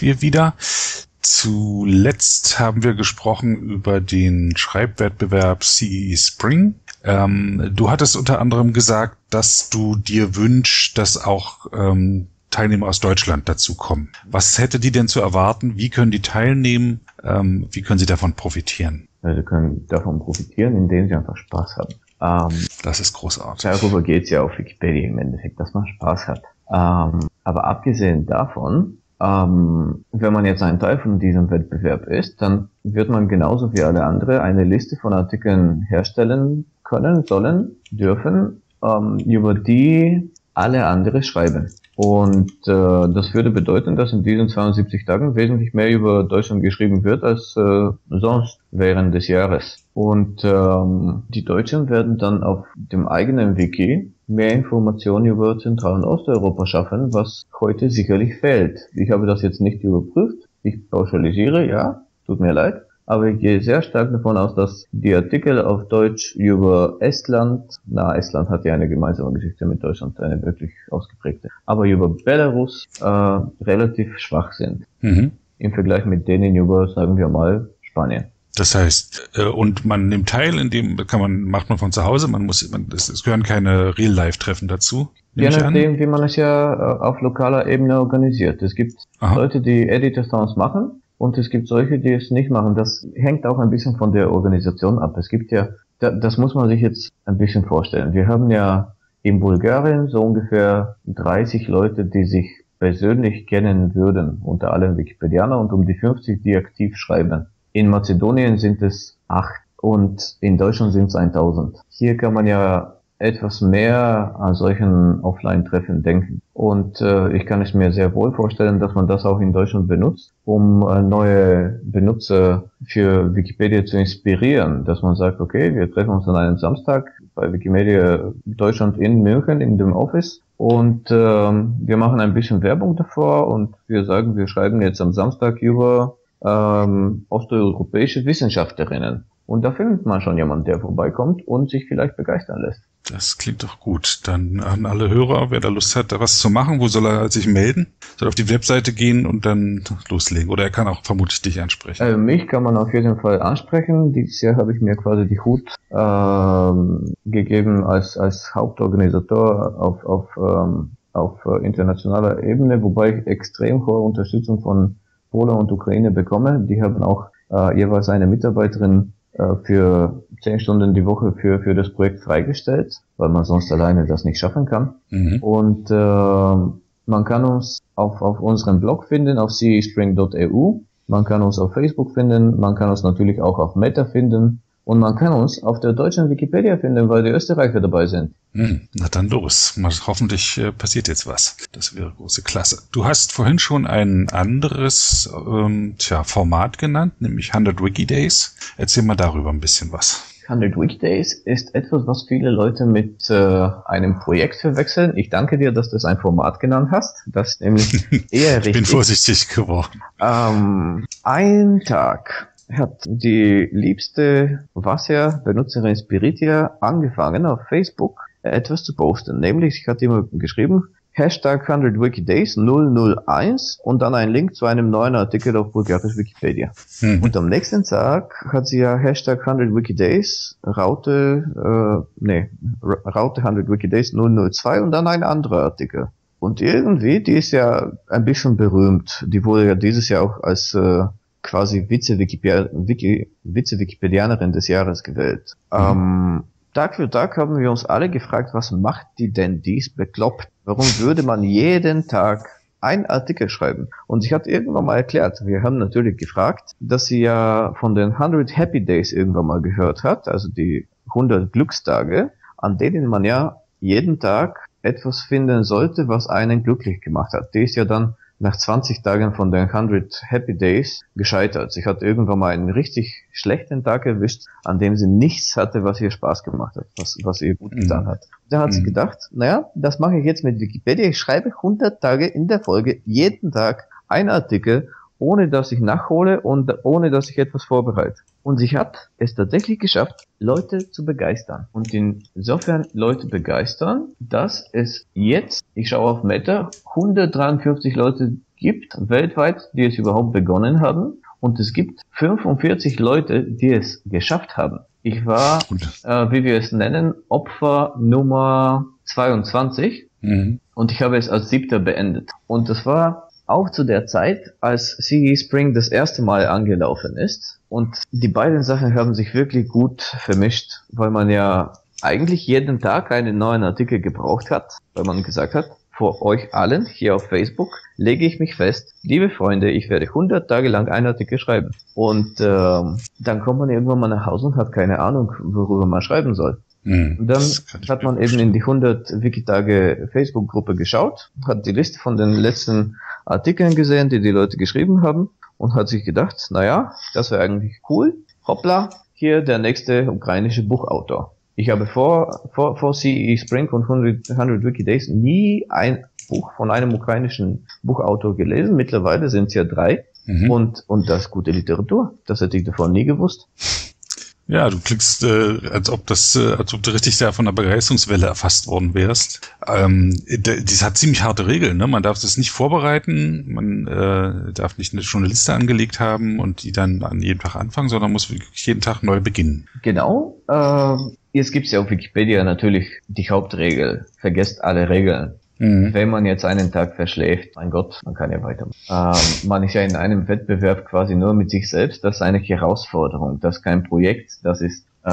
A: Wir wieder. Zuletzt haben wir gesprochen über den Schreibwettbewerb CE Spring. Ähm, du hattest unter anderem gesagt, dass du dir wünschst, dass auch ähm, Teilnehmer aus Deutschland dazukommen. Was hätte die denn zu erwarten? Wie können die teilnehmen? Ähm, wie können sie davon profitieren?
B: Sie können davon profitieren, indem sie einfach Spaß haben.
A: Ähm, das ist großartig.
B: Darüber geht es ja auf Wikipedia im Endeffekt, dass man Spaß hat. Ähm, aber abgesehen davon, ähm, wenn man jetzt ein Teil von diesem Wettbewerb ist, dann wird man genauso wie alle andere eine Liste von Artikeln herstellen können, sollen, dürfen, ähm, über die alle andere schreiben. Und äh, das würde bedeuten, dass in diesen 72 Tagen wesentlich mehr über Deutschland geschrieben wird als äh, sonst während des Jahres. Und ähm, die Deutschen werden dann auf dem eigenen Wiki mehr Informationen über Zentral- und Osteuropa schaffen, was heute sicherlich fehlt. Ich habe das jetzt nicht überprüft. Ich pauschalisiere, ja, tut mir leid. Aber ich gehe sehr stark davon aus, dass die Artikel auf Deutsch über Estland, na, Estland hat ja eine gemeinsame Geschichte mit Deutschland, eine wirklich ausgeprägte, aber über Belarus äh, relativ schwach sind. Mhm. Im Vergleich mit denen über, sagen wir mal, Spanien.
A: Das heißt, äh, und man nimmt teil, in dem kann man, macht man von zu Hause, man muss, man, es, es gehören keine Real-Life-Treffen dazu.
B: Je nachdem, wie man es ja äh, auf lokaler Ebene organisiert. Es gibt Aha. Leute, die Editor-Sounds machen und es gibt solche, die es nicht machen. Das hängt auch ein bisschen von der Organisation ab. Es gibt ja, das muss man sich jetzt ein bisschen vorstellen. Wir haben ja in Bulgarien so ungefähr 30 Leute, die sich persönlich kennen würden, unter allem Wikipedianer und um die 50, die aktiv schreiben. In Mazedonien sind es acht und in Deutschland sind es 1000. Hier kann man ja etwas mehr an solchen Offline-Treffen denken. Und äh, ich kann es mir sehr wohl vorstellen, dass man das auch in Deutschland benutzt, um äh, neue Benutzer für Wikipedia zu inspirieren. Dass man sagt, okay, wir treffen uns an einem Samstag bei Wikimedia Deutschland in München in dem Office und äh, wir machen ein bisschen Werbung davor und wir sagen, wir schreiben jetzt am Samstag über ähm, osteuropäische Wissenschaftlerinnen. Und da findet man schon jemanden, der vorbeikommt und sich vielleicht begeistern lässt.
A: Das klingt doch gut. Dann an alle Hörer, wer da Lust hat, da was zu machen, wo soll er sich melden? Soll auf die Webseite gehen und dann loslegen? Oder er kann auch vermutlich dich ansprechen?
B: Also mich kann man auf jeden Fall ansprechen. Dieses Jahr habe ich mir quasi die Hut ähm, gegeben als, als Hauptorganisator auf, auf, ähm, auf äh, internationaler Ebene, wobei ich extrem hohe Unterstützung von Polen und Ukraine bekomme. Die haben auch äh, jeweils eine Mitarbeiterin äh, für zehn Stunden die Woche für, für das Projekt freigestellt, weil man sonst alleine das nicht schaffen kann. Mhm. Und äh, man kann uns auf, auf unserem Blog finden, auf cespring.eu. Man kann uns auf Facebook finden, man kann uns natürlich auch auf Meta finden. Und man kann uns auf der deutschen Wikipedia finden, weil die Österreicher dabei sind.
A: Hm, na dann los. Mal, hoffentlich äh, passiert jetzt was. Das wäre große Klasse. Du hast vorhin schon ein anderes ähm, tja, Format genannt, nämlich 100 Wikidays. Erzähl mal darüber ein bisschen was.
B: 100 Weekdays ist etwas, was viele Leute mit äh, einem Projekt verwechseln. Ich danke dir, dass du es ein Format genannt hast. Das ist nämlich *laughs* eher richtig.
A: ich bin vorsichtig geworden.
B: Ähm, ein Tag hat die liebste Wasser-Benutzerin Spiritia angefangen auf Facebook etwas zu posten. Nämlich, ich hatte immer geschrieben, Hashtag 100 Wikidays 001 und dann ein Link zu einem neuen Artikel auf bulgarisch Wikipedia. Mhm. Und am nächsten Tag hat sie ja Hashtag 100 Wikidays, Raute, äh, nee, Raute 100 Wikidays 002 und dann ein anderer Artikel. Und irgendwie, die ist ja ein bisschen berühmt. Die wurde ja dieses Jahr auch als äh, quasi Vize-Wikipedianerin des Jahres gewählt. Mhm. Ähm, Tag für Tag haben wir uns alle gefragt, was macht die denn dies bekloppt? Warum würde man jeden Tag ein Artikel schreiben? Und ich hatte irgendwann mal erklärt, wir haben natürlich gefragt, dass sie ja von den 100 Happy Days irgendwann mal gehört hat, also die 100 Glückstage, an denen man ja jeden Tag etwas finden sollte, was einen glücklich gemacht hat. Die ist ja dann nach 20 Tagen von den 100 Happy Days gescheitert. Sie hat irgendwann mal einen richtig schlechten Tag erwischt, an dem sie nichts hatte, was ihr Spaß gemacht hat, was, was ihr gut getan mhm. hat. Da hat mhm. sie gedacht, naja, das mache ich jetzt mit Wikipedia. Ich schreibe 100 Tage in der Folge, jeden Tag ein Artikel ohne dass ich nachhole und ohne dass ich etwas vorbereite. Und sie hat es tatsächlich geschafft, Leute zu begeistern. Und insofern Leute begeistern, dass es jetzt, ich schaue auf Meta, 153 Leute gibt weltweit, die es überhaupt begonnen haben. Und es gibt 45 Leute, die es geschafft haben. Ich war, äh, wie wir es nennen, Opfer Nummer 22. Mhm. Und ich habe es als siebter beendet. Und das war auch zu der Zeit, als CE Spring das erste Mal angelaufen ist. Und die beiden Sachen haben sich wirklich gut vermischt, weil man ja eigentlich jeden Tag einen neuen Artikel gebraucht hat, weil man gesagt hat, vor euch allen hier auf Facebook lege ich mich fest, liebe Freunde, ich werde 100 Tage lang einen Artikel schreiben. Und ähm, dann kommt man irgendwann mal nach Hause und hat keine Ahnung, worüber man schreiben soll. Mhm, und dann hat man eben in die 100 Wikitage Facebook-Gruppe geschaut, hat die Liste von den letzten Artikeln gesehen, die die Leute geschrieben haben und hat sich gedacht, naja, das wäre eigentlich cool. Hoppla, hier der nächste ukrainische Buchautor. Ich habe vor, vor, vor CE Spring und 100, 100 Wiki Days nie ein Buch von einem ukrainischen Buchautor gelesen. Mittlerweile sind es ja drei. Mhm. Und, und das ist gute Literatur. Das hätte ich davon nie gewusst.
A: Ja, du klickst, äh, als ob das, äh, als ob du richtig da von der Begeisterungswelle erfasst worden wärst. Ähm, das hat ziemlich harte Regeln, ne? Man darf das nicht vorbereiten, man äh, darf nicht eine Journaliste angelegt haben und die dann an jedem Tag anfangen, sondern muss wirklich jeden Tag neu beginnen.
B: Genau. Äh, jetzt gibt's ja auf Wikipedia natürlich die Hauptregel. Vergesst alle Regeln. Mhm. Wenn man jetzt einen Tag verschläft, mein Gott, man kann ja weitermachen. Ähm, man ist ja in einem Wettbewerb quasi nur mit sich selbst. Das ist eine Herausforderung. Das ist kein Projekt. Das ist äh,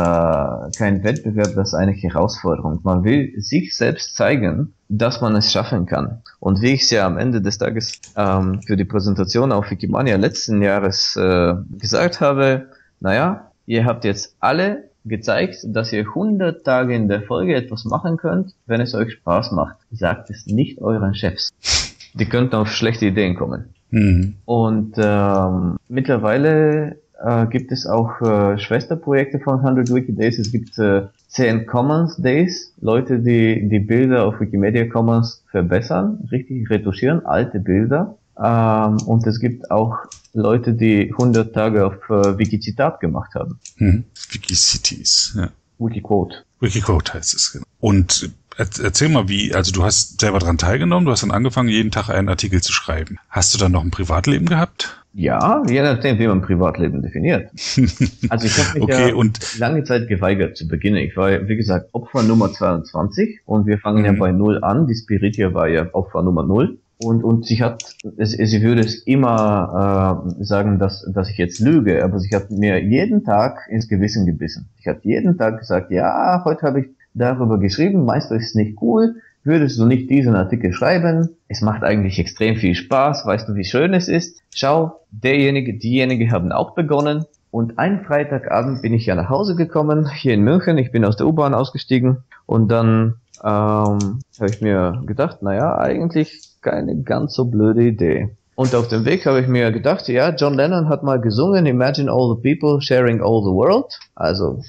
B: kein Wettbewerb. Das ist eine Herausforderung. Man will sich selbst zeigen, dass man es schaffen kann. Und wie ich es ja am Ende des Tages ähm, für die Präsentation auf Wikimania letzten Jahres äh, gesagt habe, naja, ihr habt jetzt alle gezeigt, dass ihr 100 Tage in der Folge etwas machen könnt, wenn es euch Spaß macht. Sagt es nicht euren Chefs. *laughs* Die könnten auf schlechte Ideen kommen. Mhm. Und ähm, mittlerweile äh, gibt es auch äh, Schwesterprojekte von 100 Wiki Days. Es gibt äh, 10 Commons Days, Leute, die die Bilder auf Wikimedia Commons verbessern, richtig retuschieren, alte Bilder. Ähm, und es gibt auch Leute, die 100 Tage auf äh, Wikizitat gemacht haben.
A: Hm. Wikicities, ja.
B: Wikiquote.
A: Wikiquote heißt es, genau. Und erzähl mal, wie, also du hast selber daran teilgenommen, du hast dann angefangen, jeden Tag einen Artikel zu schreiben. Hast du dann noch ein Privatleben gehabt?
B: Ja, je nachdem, wie man Privatleben definiert. Also ich habe mich *laughs* okay, ja und lange Zeit geweigert zu beginnen. Ich war, wie gesagt, Opfer Nummer 22 und wir fangen mhm. ja bei Null an. Die Spiritia war ja Opfer Nummer Null. Und, und sie hat, sie würde es immer äh, sagen, dass, dass ich jetzt lüge, aber sie hat mir jeden Tag ins Gewissen gebissen. Ich habe jeden Tag gesagt, ja, heute habe ich darüber geschrieben, Meister ist nicht cool, würdest du nicht diesen Artikel schreiben? Es macht eigentlich extrem viel Spaß, weißt du, wie schön es ist? Schau, derjenige, diejenige haben auch begonnen. Und einen Freitagabend bin ich ja nach Hause gekommen, hier in München, ich bin aus der U-Bahn ausgestiegen und dann ähm, habe ich mir gedacht, naja, eigentlich keine ganz so blöde Idee. Und auf dem Weg habe ich mir gedacht, ja, John Lennon hat mal gesungen, Imagine all the people sharing all the world. Also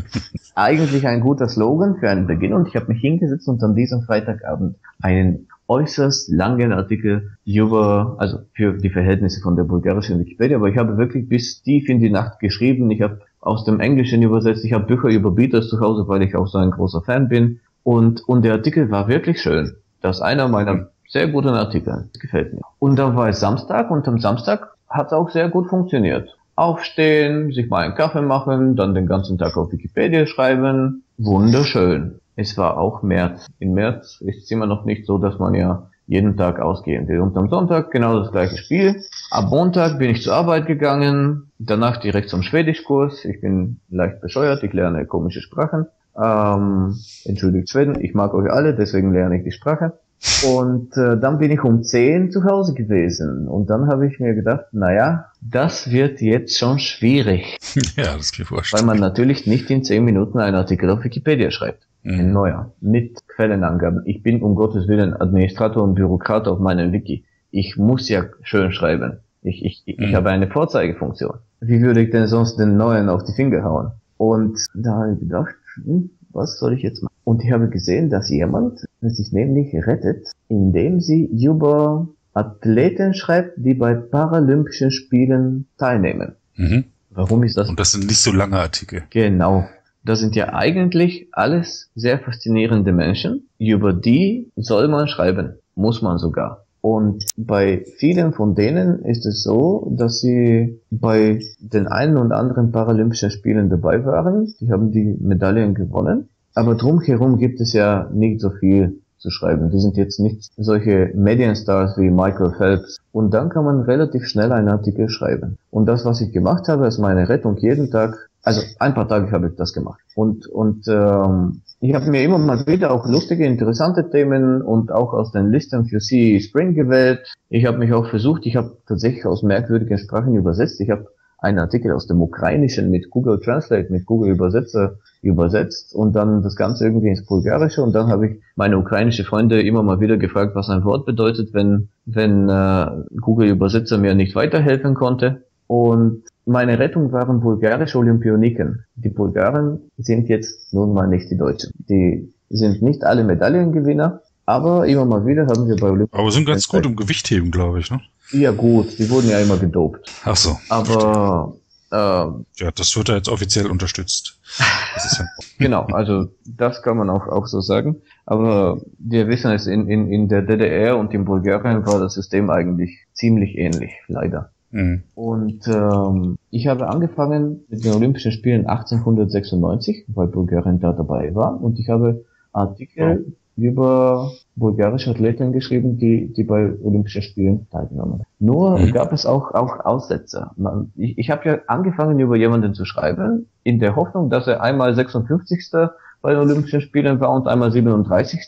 B: *laughs* eigentlich ein guter Slogan für einen Beginn. Und ich habe mich hingesetzt und an diesem Freitagabend einen äußerst langen Artikel über, also für die Verhältnisse von der bulgarischen Wikipedia, aber ich habe wirklich bis tief in die Nacht geschrieben. Ich habe aus dem Englischen übersetzt, ich habe Bücher über Beatles zu Hause, weil ich auch so ein großer Fan bin. Und, und der Artikel war wirklich schön. Das ist einer meiner sehr guten Artikel. Das gefällt mir. Und dann war es Samstag und am Samstag hat es auch sehr gut funktioniert. Aufstehen, sich mal einen Kaffee machen, dann den ganzen Tag auf Wikipedia schreiben. Wunderschön. Es war auch März. In März ist es immer noch nicht so, dass man ja jeden Tag ausgehen will. Und am Sonntag genau das gleiche Spiel. Am Montag bin ich zur Arbeit gegangen, danach direkt zum Schwedischkurs. Ich bin leicht bescheuert, ich lerne komische Sprachen. Ähm, entschuldigt Schweden, ich mag euch alle, deswegen lerne ich die Sprache. Und äh, dann bin ich um 10 zu Hause gewesen. Und dann habe ich mir gedacht, naja, das wird jetzt schon schwierig. *laughs*
A: ja, das geht
B: vorstellen. Weil man natürlich nicht in 10 Minuten einen Artikel auf Wikipedia schreibt. Mhm. Ein neuer. Mit Quellenangaben. Ich bin um Gottes Willen Administrator und Bürokrat auf meinem Wiki. Ich muss ja schön schreiben. Ich, ich, ich mhm. habe eine Vorzeigefunktion. Wie würde ich denn sonst den neuen auf die Finger hauen? Und da habe ich gedacht, hm, was soll ich jetzt machen? Und ich habe gesehen, dass jemand sich nämlich rettet, indem sie über Athleten schreibt, die bei Paralympischen Spielen teilnehmen.
A: Mhm. Warum ist das? Und das sind nicht so lange Artikel.
B: Genau. Das sind ja eigentlich alles sehr faszinierende Menschen. Über die soll man schreiben. Muss man sogar. Und bei vielen von denen ist es so, dass sie bei den einen und anderen Paralympischen Spielen dabei waren. Die haben die Medaillen gewonnen. Aber drumherum gibt es ja nicht so viel zu schreiben. Die sind jetzt nicht solche Medienstars wie Michael Phelps. Und dann kann man relativ schnell einen Artikel schreiben. Und das, was ich gemacht habe, ist meine Rettung jeden Tag. Also ein paar Tage habe ich das gemacht. Und, und ähm, ich habe mir immer mal wieder auch lustige, interessante Themen und auch aus den Listen für CE Spring gewählt. Ich habe mich auch versucht, ich habe tatsächlich aus merkwürdigen Sprachen übersetzt. Ich habe einen Artikel aus dem Ukrainischen mit Google Translate, mit Google Übersetzer übersetzt und dann das Ganze irgendwie ins Bulgarische und dann habe ich meine ukrainische Freunde immer mal wieder gefragt, was ein Wort bedeutet, wenn, wenn äh, Google Übersetzer mir nicht weiterhelfen konnte. Und meine Rettung waren bulgarische Olympioniken. Die Bulgaren sind jetzt nun mal nicht die Deutschen. Die sind nicht alle Medaillengewinner, aber immer mal wieder haben wir bei
A: Olympia. Aber sind ganz gut im Gewichtheben, glaube ich, ne?
B: Ja gut, die wurden ja immer gedopt.
A: Ach so.
B: Aber
A: ähm, ja, das wird ja jetzt offiziell unterstützt.
B: Ja *laughs* genau, also das kann man auch, auch so sagen. Aber wir wissen es, in, in, in der DDR und in Bulgarien war das System eigentlich ziemlich ähnlich, leider. Mhm. Und ähm, ich habe angefangen mit den Olympischen Spielen 1896, weil Bulgarien da dabei war. Und ich habe Artikel oh über bulgarische Athleten geschrieben, die, die bei Olympischen Spielen teilgenommen haben. Nur mhm. gab es auch, auch Aussetzer. Man, ich ich habe ja angefangen, über jemanden zu schreiben, in der Hoffnung, dass er einmal 56. bei den Olympischen Spielen war und einmal 37.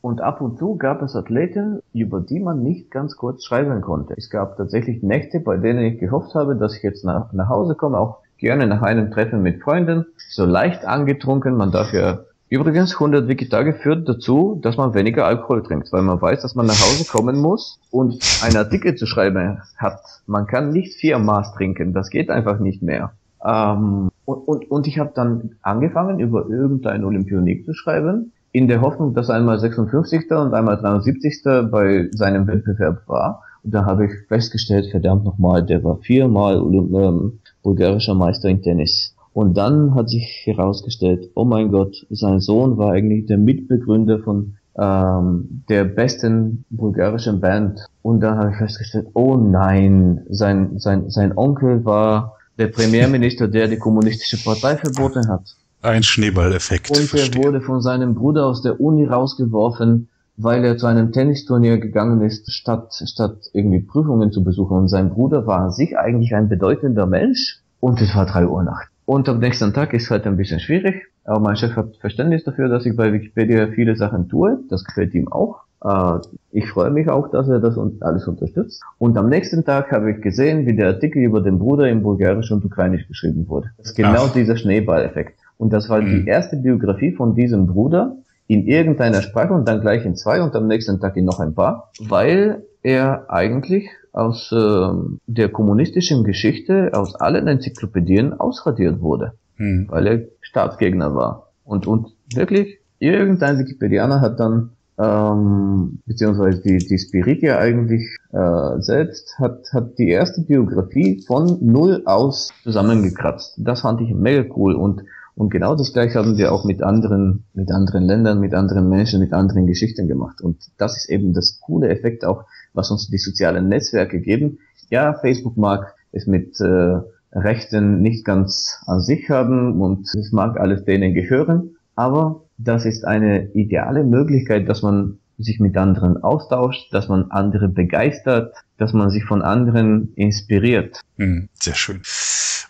B: Und ab und zu gab es Athleten, über die man nicht ganz kurz schreiben konnte. Es gab tatsächlich Nächte, bei denen ich gehofft habe, dass ich jetzt nach, nach Hause komme, auch gerne nach einem Treffen mit Freunden, so leicht angetrunken. Man darf ja Übrigens, 100 Wiki-Tage führt dazu, dass man weniger Alkohol trinkt, weil man weiß, dass man nach Hause kommen muss und einen Artikel zu schreiben hat. Man kann nicht vier Maß trinken, das geht einfach nicht mehr. Ähm, und, und, und ich habe dann angefangen, über irgendein Olympionik zu schreiben, in der Hoffnung, dass einmal 56. und einmal 73. bei seinem Wettbewerb war. Und da habe ich festgestellt, verdammt nochmal, der war viermal ähm, bulgarischer Meister in Tennis. Und dann hat sich herausgestellt, oh mein Gott, sein Sohn war eigentlich der Mitbegründer von ähm, der besten bulgarischen Band. Und dann habe ich festgestellt, oh nein, sein, sein, sein Onkel war der Premierminister, der die kommunistische Partei verboten hat.
A: Ein Schneeballeffekt.
B: Und er verstehe. wurde von seinem Bruder aus der Uni rausgeworfen, weil er zu einem Tennisturnier gegangen ist, statt, statt irgendwie Prüfungen zu besuchen. Und sein Bruder war an sich eigentlich ein bedeutender Mensch. Und es war drei Uhr Nacht. Und am nächsten Tag ist halt ein bisschen schwierig, aber mein Chef hat Verständnis dafür, dass ich bei Wikipedia viele Sachen tue. Das gefällt ihm auch. Äh, ich freue mich auch, dass er das alles unterstützt. Und am nächsten Tag habe ich gesehen, wie der Artikel über den Bruder in Bulgarisch und Ukrainisch geschrieben wurde. Das ist genau Ach. dieser Schneeballeffekt. Und das war mhm. die erste Biografie von diesem Bruder in irgendeiner Sprache und dann gleich in zwei und am nächsten Tag in noch ein paar, weil er eigentlich aus äh, der kommunistischen Geschichte, aus allen Enzyklopädien ausradiert wurde, hm. weil er Staatsgegner war. Und, und wirklich, irgendein Wikipedianer hat dann, ähm, beziehungsweise die, die Spiritia eigentlich äh, selbst, hat, hat die erste Biografie von null aus zusammengekratzt. Das fand ich mega cool und und genau das gleiche haben wir auch mit anderen, mit anderen Ländern, mit anderen Menschen, mit anderen Geschichten gemacht. Und das ist eben das coole Effekt auch, was uns die sozialen Netzwerke geben. Ja, Facebook mag es mit äh, Rechten nicht ganz an sich haben und es mag alles denen gehören, aber das ist eine ideale Möglichkeit, dass man sich mit anderen austauscht, dass man andere begeistert, dass man sich von anderen inspiriert.
A: Hm, sehr schön.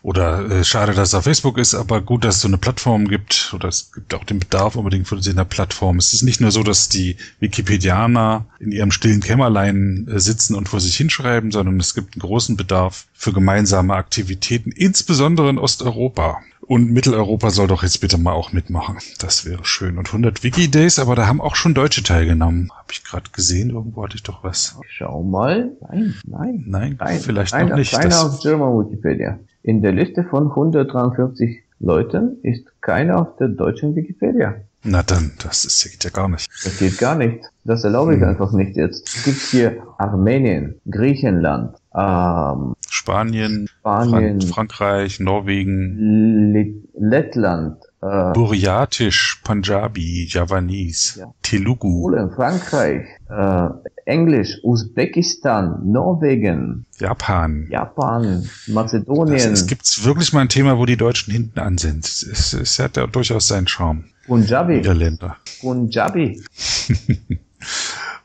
A: Oder äh, schade, dass es auf Facebook ist, aber gut, dass es so eine Plattform gibt. Oder es gibt auch den Bedarf unbedingt von einer Plattform. Es ist nicht nur so, dass die Wikipedianer in ihrem stillen Kämmerlein äh, sitzen und vor sich hinschreiben, sondern es gibt einen großen Bedarf für gemeinsame Aktivitäten, insbesondere in Osteuropa. Und Mitteleuropa soll doch jetzt bitte mal auch mitmachen. Das wäre schön. Und 100 Wiki-Days, aber da haben auch schon Deutsche teilgenommen. Habe ich gerade gesehen. Irgendwo hatte ich doch was.
B: Schau mal. Nein, nein.
A: Nein, nein vielleicht nein, noch nicht.
B: Keiner auf German Wikipedia. In der Liste von 143 Leuten ist keiner auf der deutschen Wikipedia.
A: Na dann, das ist, geht ja gar nicht.
B: Das geht gar nicht. Das erlaube ich hm. einfach nicht jetzt. Es gibt hier Armenien, Griechenland, ähm,
A: Spanien, Spanien
B: Frank
A: Frankreich, Norwegen,
B: Lettland,
A: Äh, Buryatisch, Punjabi, Javanese, ja. Telugu.
B: Polen, Frankreich, äh, Englisch, Usbekistan, Norwegen.
A: Japan.
B: Japan, Mazedonien.
A: Es gibt wirklich mal ein Thema, wo die Deutschen hinten an sind. Es, es hat ja durchaus seinen Charme.
B: Punjabi.
A: Niederländer.
B: Punjabi. *laughs*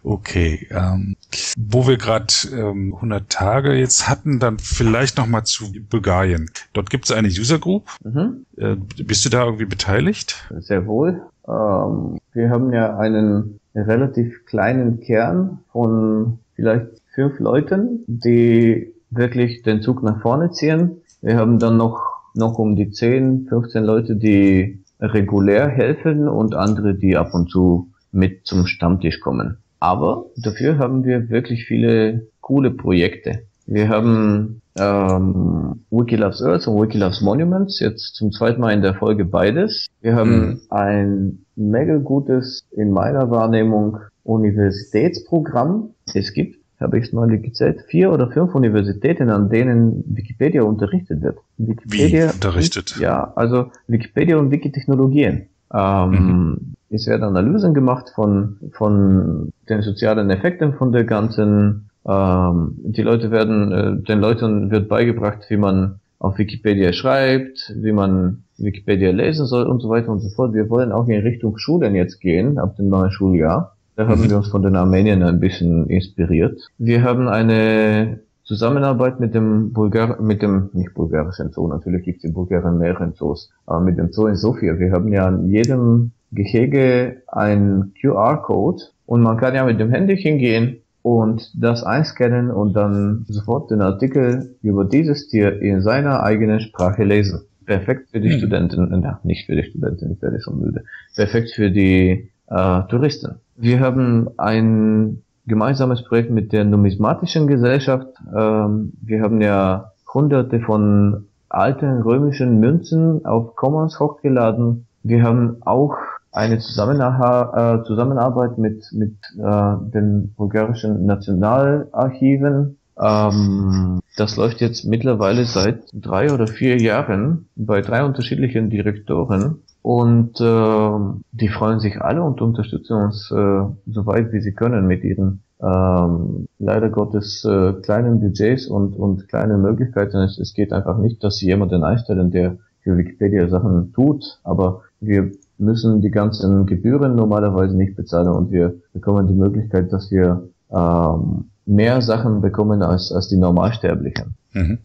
A: Okay, ähm, wo wir gerade ähm, 100 Tage jetzt hatten, dann vielleicht noch mal zu Bulgarien. Dort gibt es eine User Group. Mhm. Äh, bist du da irgendwie beteiligt?
B: Sehr wohl. Ähm, wir haben ja einen relativ kleinen Kern von vielleicht fünf Leuten, die wirklich den Zug nach vorne ziehen. Wir haben dann noch, noch um die 10, 15 Leute, die regulär helfen und andere, die ab und zu mit zum Stammtisch kommen. Aber dafür haben wir wirklich viele coole Projekte. Wir haben ähm, Wiki Loves Earth und Wiki Loves Monuments, jetzt zum zweiten Mal in der Folge beides. Wir haben mhm. ein mega gutes, in meiner Wahrnehmung, Universitätsprogramm. Es gibt, habe ich es neulich gezählt, vier oder fünf Universitäten, an denen Wikipedia unterrichtet wird.
A: Wikipedia Wie unterrichtet?
B: Und, ja, also Wikipedia und Wikitechnologien. Ähm, mhm. Es werden Analysen gemacht von, von den sozialen Effekten von der ganzen, ähm, die Leute werden, äh, den Leuten wird beigebracht, wie man auf Wikipedia schreibt, wie man Wikipedia lesen soll und so weiter und so fort. Wir wollen auch in Richtung Schulen jetzt gehen, ab dem neuen Schuljahr. Da haben mhm. wir uns von den Armeniern ein bisschen inspiriert. Wir haben eine Zusammenarbeit mit dem Bulgar, mit dem, nicht bulgarischen Zoo, natürlich gibt es in Bulgarien mehreren Zoos, aber mit dem Zoo in Sofia. Wir haben ja an jedem Gehege ein QR-Code und man kann ja mit dem Handy hingehen und das einscannen und dann sofort den Artikel über dieses Tier in seiner eigenen Sprache lesen. Perfekt für die hm. Studenten, äh, nicht für die Studenten, ich werde schon müde. Perfekt für die äh, Touristen. Wir haben ein gemeinsames Projekt mit der numismatischen Gesellschaft. Ähm, wir haben ja hunderte von alten römischen Münzen auf Commons hochgeladen. Wir haben auch eine Zusammenarbeit, äh, Zusammenarbeit mit, mit äh, den bulgarischen Nationalarchiven. Ähm, das läuft jetzt mittlerweile seit drei oder vier Jahren bei drei unterschiedlichen Direktoren. Und äh, die freuen sich alle und unterstützen uns äh, so weit wie sie können mit ihren ähm, leider Gottes äh, kleinen Budgets und, und kleinen Möglichkeiten. Es, es geht einfach nicht, dass sie jemanden einstellen, der für Wikipedia Sachen tut, aber wir müssen die ganzen Gebühren normalerweise nicht bezahlen und wir bekommen die Möglichkeit, dass wir ähm, mehr Sachen bekommen als, als die Normalsterblichen.
A: Mhm.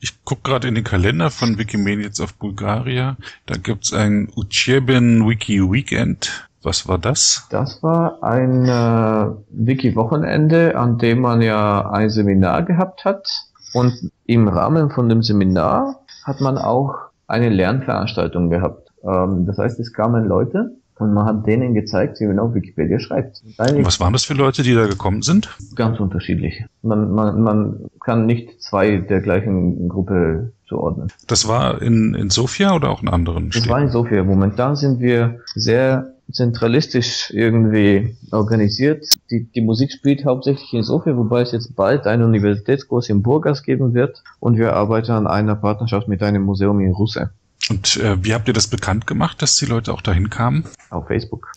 A: Ich gucke gerade in den Kalender von Wikimedia jetzt auf Bulgaria. Da gibt's ein Ucheben Wiki Weekend. Was war das?
B: Das war ein äh, Wiki-Wochenende, an dem man ja ein Seminar gehabt hat. Und im Rahmen von dem Seminar hat man auch eine Lernveranstaltung gehabt. Ähm, das heißt, es kamen Leute und man hat denen gezeigt, wie man auf Wikipedia schreibt.
A: Was waren das für Leute, die da gekommen sind?
B: Ganz unterschiedlich. Man, man, man kann nicht zwei der gleichen Gruppe zuordnen.
A: Das war in, in Sofia oder auch in anderen
B: Städten? Das war in Sofia. Momentan sind wir sehr zentralistisch irgendwie organisiert. Die, die Musik spielt hauptsächlich in Sofia, wobei es jetzt bald einen Universitätskurs in Burgas geben wird und wir arbeiten an einer Partnerschaft mit einem Museum in Russe.
A: Und äh, wie habt ihr das bekannt gemacht, dass die Leute auch dahin kamen?
B: Auf Facebook.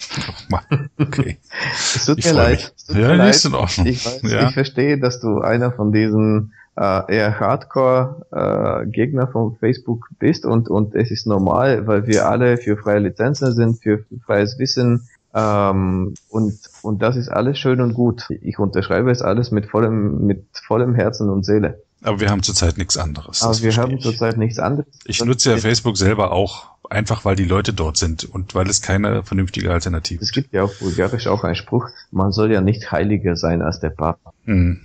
A: Okay. *laughs*
B: es tut ich mir leid.
A: Tut ja, mir leid. ist in Ordnung.
B: Ich, weiß, ja. ich verstehe, dass du einer von diesen äh, eher Hardcore-Gegner äh, von Facebook bist und, und es ist normal, weil wir alle für freie Lizenzen sind, für freies Wissen ähm, und, und das ist alles schön und gut. Ich unterschreibe es alles mit vollem, mit vollem Herzen und Seele.
A: Aber wir haben zurzeit nichts anderes.
B: Aber wir haben zurzeit nichts anderes.
A: Ich nutze ja Facebook selber auch, einfach weil die Leute dort sind und weil es keine vernünftige Alternative
B: gibt. Es gibt ja auf Bulgarisch auch einen Spruch, man soll ja nicht heiliger sein als der Papa. Hm.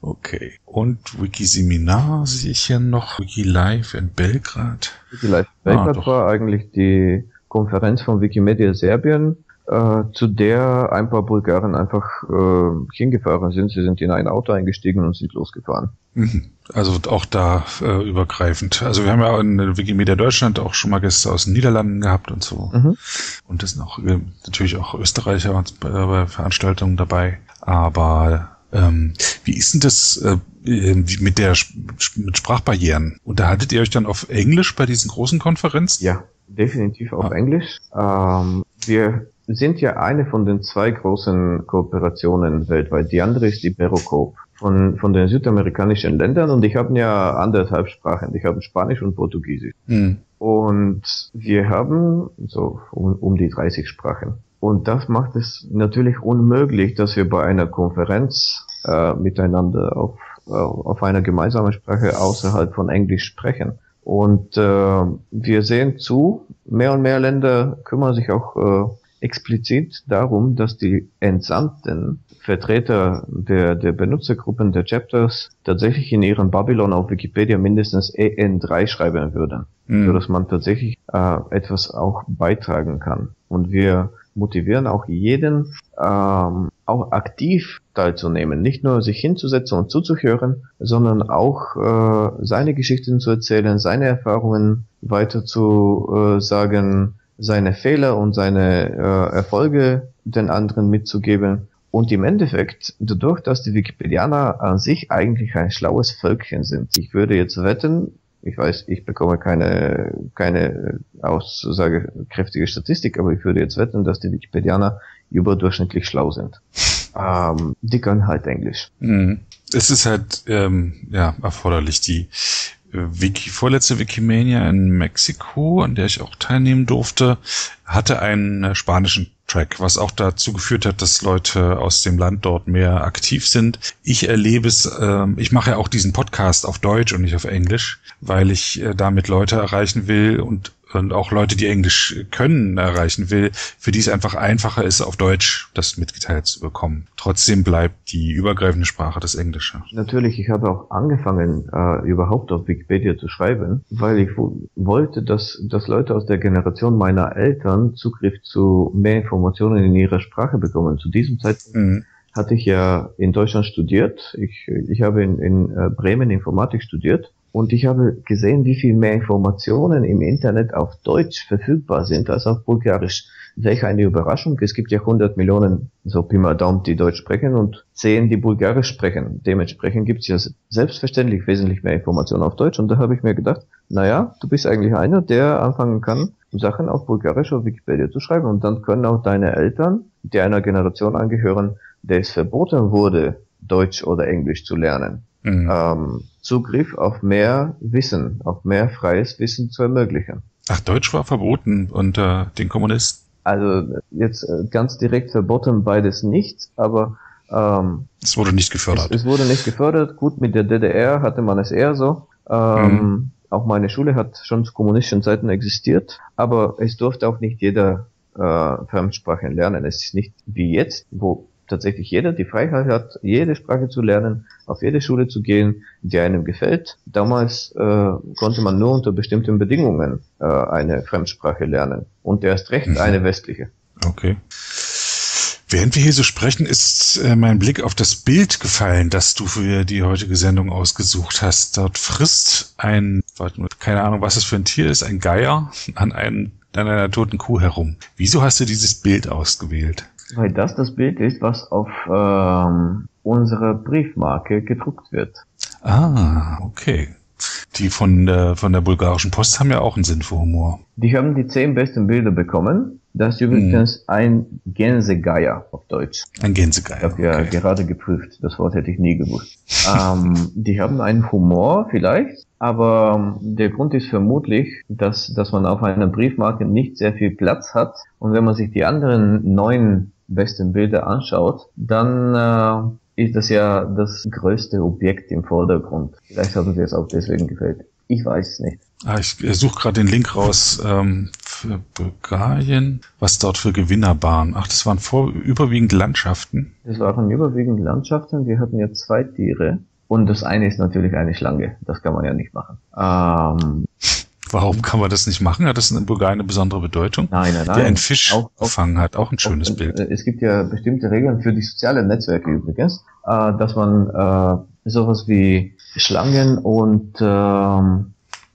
A: Okay. Und Wikiseminar sehe ich hier noch. Wikilive in Belgrad.
B: Wikilive in Belgrad ah, war eigentlich die Konferenz von Wikimedia Serbien äh, zu der ein paar Bulgaren einfach äh, hingefahren sind. Sie sind in ein Auto eingestiegen und sind losgefahren.
A: Mhm. Also auch da äh, übergreifend. Also wir haben ja in Wikimedia Deutschland auch schon mal Gäste aus den Niederlanden gehabt und so. Mhm. Und das sind auch äh, natürlich auch Österreicher bei Veranstaltungen dabei. Aber ähm, wie ist denn das äh, mit der mit Sprachbarrieren? Unterhaltet ihr euch dann auf Englisch bei diesen großen Konferenzen?
B: Ja, definitiv auf ah. Englisch. Ähm, wir sind ja eine von den zwei großen Kooperationen weltweit. Die andere ist die Berocoop von, von den südamerikanischen Ländern und ich habe ja anderthalb Sprachen. Ich habe Spanisch und Portugiesisch. Mhm. Und wir haben so um, um die 30 Sprachen. Und das macht es natürlich unmöglich, dass wir bei einer Konferenz äh, miteinander auf, äh, auf einer gemeinsamen Sprache außerhalb von Englisch sprechen. Und äh, wir sehen zu, mehr und mehr Länder kümmern sich auch äh, explizit darum, dass die Entsandten Vertreter der, der Benutzergruppen der Chapters tatsächlich in ihren Babylon auf Wikipedia mindestens EN3 schreiben würden, mhm. so dass man tatsächlich äh, etwas auch beitragen kann. Und wir motivieren auch jeden, ähm, auch aktiv teilzunehmen, nicht nur sich hinzusetzen und zuzuhören, sondern auch äh, seine Geschichten zu erzählen, seine Erfahrungen weiter zu äh, sagen, seine Fehler und seine äh, Erfolge den anderen mitzugeben. Und im Endeffekt, dadurch, dass die Wikipedianer an sich eigentlich ein schlaues Völkchen sind, ich würde jetzt wetten, ich weiß, ich bekomme keine, keine aussagekräftige Statistik, aber ich würde jetzt wetten, dass die Wikipedianer überdurchschnittlich schlau sind. *laughs* Ähm, die können halt Englisch.
A: Mhm. Es ist halt ähm, ja erforderlich. Die Wiki, vorletzte Wikimania in Mexiko, an der ich auch teilnehmen durfte, hatte einen äh, spanischen Track, was auch dazu geführt hat, dass Leute aus dem Land dort mehr aktiv sind. Ich erlebe es, äh, ich mache ja auch diesen Podcast auf Deutsch und nicht auf Englisch, weil ich äh, damit Leute erreichen will und und auch Leute, die Englisch können, erreichen will, für die es einfach einfacher ist, auf Deutsch das mitgeteilt zu bekommen. Trotzdem bleibt die übergreifende Sprache das Englische.
B: Natürlich, ich habe auch angefangen, äh, überhaupt auf Wikipedia zu schreiben, weil ich wollte, dass, dass Leute aus der Generation meiner Eltern Zugriff zu mehr Informationen in ihrer Sprache bekommen. Zu diesem Zeitpunkt mhm hatte ich ja in Deutschland studiert. Ich, ich habe in, in äh, Bremen Informatik studiert und ich habe gesehen, wie viel mehr Informationen im Internet auf Deutsch verfügbar sind als auf Bulgarisch. Welch eine Überraschung. Es gibt ja 100 Millionen, so Pi mal Daumen, die Deutsch sprechen und 10, die Bulgarisch sprechen. Dementsprechend gibt es ja selbstverständlich wesentlich mehr Informationen auf Deutsch. Und da habe ich mir gedacht, naja, du bist eigentlich einer, der anfangen kann, Sachen auf Bulgarisch auf Wikipedia zu schreiben. Und dann können auch deine Eltern, die einer Generation angehören, der es verboten wurde, Deutsch oder Englisch zu lernen, mhm. ähm, Zugriff auf mehr Wissen, auf mehr freies Wissen zu ermöglichen.
A: Ach, Deutsch war verboten unter den Kommunisten?
B: Also jetzt äh, ganz direkt verboten beides nicht, aber ähm,
A: es wurde nicht gefördert.
B: Es, es, wurde nicht gefördert. Gut, mit der DDR hatte man es eher so. Ähm, mhm. Auch meine Schule hat schon zu kommunistischen Zeiten existiert, aber es durfte auch nicht jeder äh, Fremdsprachen lernen. Es ist nicht wie jetzt, wo tatsächlich jeder die Freiheit hat, jede Sprache zu lernen, auf jede Schule zu gehen, die einem gefällt. Damals äh, konnte man nur unter bestimmten Bedingungen äh, eine Fremdsprache lernen und erst recht mhm. eine westliche.
A: Okay. Während wir hier so sprechen, ist äh, mein Blick auf das Bild gefallen, das du für die heutige Sendung ausgesucht hast. Dort frisst ein, keine Ahnung, was es für ein Tier ist, ein Geier an einem an einer toten Kuh herum. Wieso hast du dieses Bild ausgewählt?
B: Weil das das Bild ist, was auf ähm, unserer Briefmarke gedruckt wird.
A: Ah, okay. Die von der, von der bulgarischen Post haben ja auch einen Sinn für Humor.
B: Die haben die zehn besten Bilder bekommen. Das ist übrigens hm. ein Gänsegeier auf Deutsch.
A: Ein Gänsegeier.
B: Ich habe okay. ja gerade geprüft. Das Wort hätte ich nie gewusst. ähm, *laughs* die haben einen Humor vielleicht, aber der Grund ist vermutlich, dass, dass man auf einer Briefmarke nicht sehr viel Platz hat. Und wenn man sich die anderen neun besten Bilder anschaut, dann äh, ist das ja das größte Objekt im Vordergrund. Vielleicht hat es jetzt auch deswegen gefällt. Ich weiß es nicht.
A: Ah, ich suche gerade den Link raus ähm, für Bulgarien, was dort für Gewinner waren. Ach, das waren vor, überwiegend Landschaften.
B: Das waren überwiegend Landschaften. Wir hatten ja zwei Tiere. Und das eine ist natürlich eine Schlange. Das kann man ja nicht machen. Ähm,
A: Warum kann man das nicht machen? Hat das in Bulgarien eine besondere Bedeutung?
B: Nein, nein, nein.
A: Der einen Fisch auch, gefangen hat, auch ein schönes
B: auch,
A: Bild.
B: Äh, es gibt ja bestimmte Regeln für die sozialen Netzwerke übrigens, äh, dass man äh, sowas wie Schlangen und äh,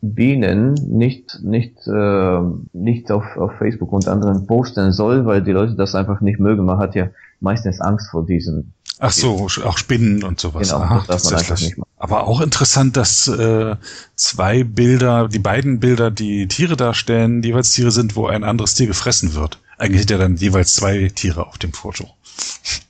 B: Bienen nicht nicht äh, nicht auf, auf Facebook und anderen posten soll, weil die Leute das einfach nicht mögen. Man hat ja meistens Angst vor diesen.
A: Ach so, auch Spinnen und sowas.
B: Genau, Aha, das darf man einfach nicht machen.
A: Aber auch interessant, dass äh, zwei Bilder, die beiden Bilder, die Tiere darstellen, jeweils Tiere sind, wo ein anderes Tier gefressen wird. Eigentlich sind ja dann jeweils zwei Tiere auf dem Foto.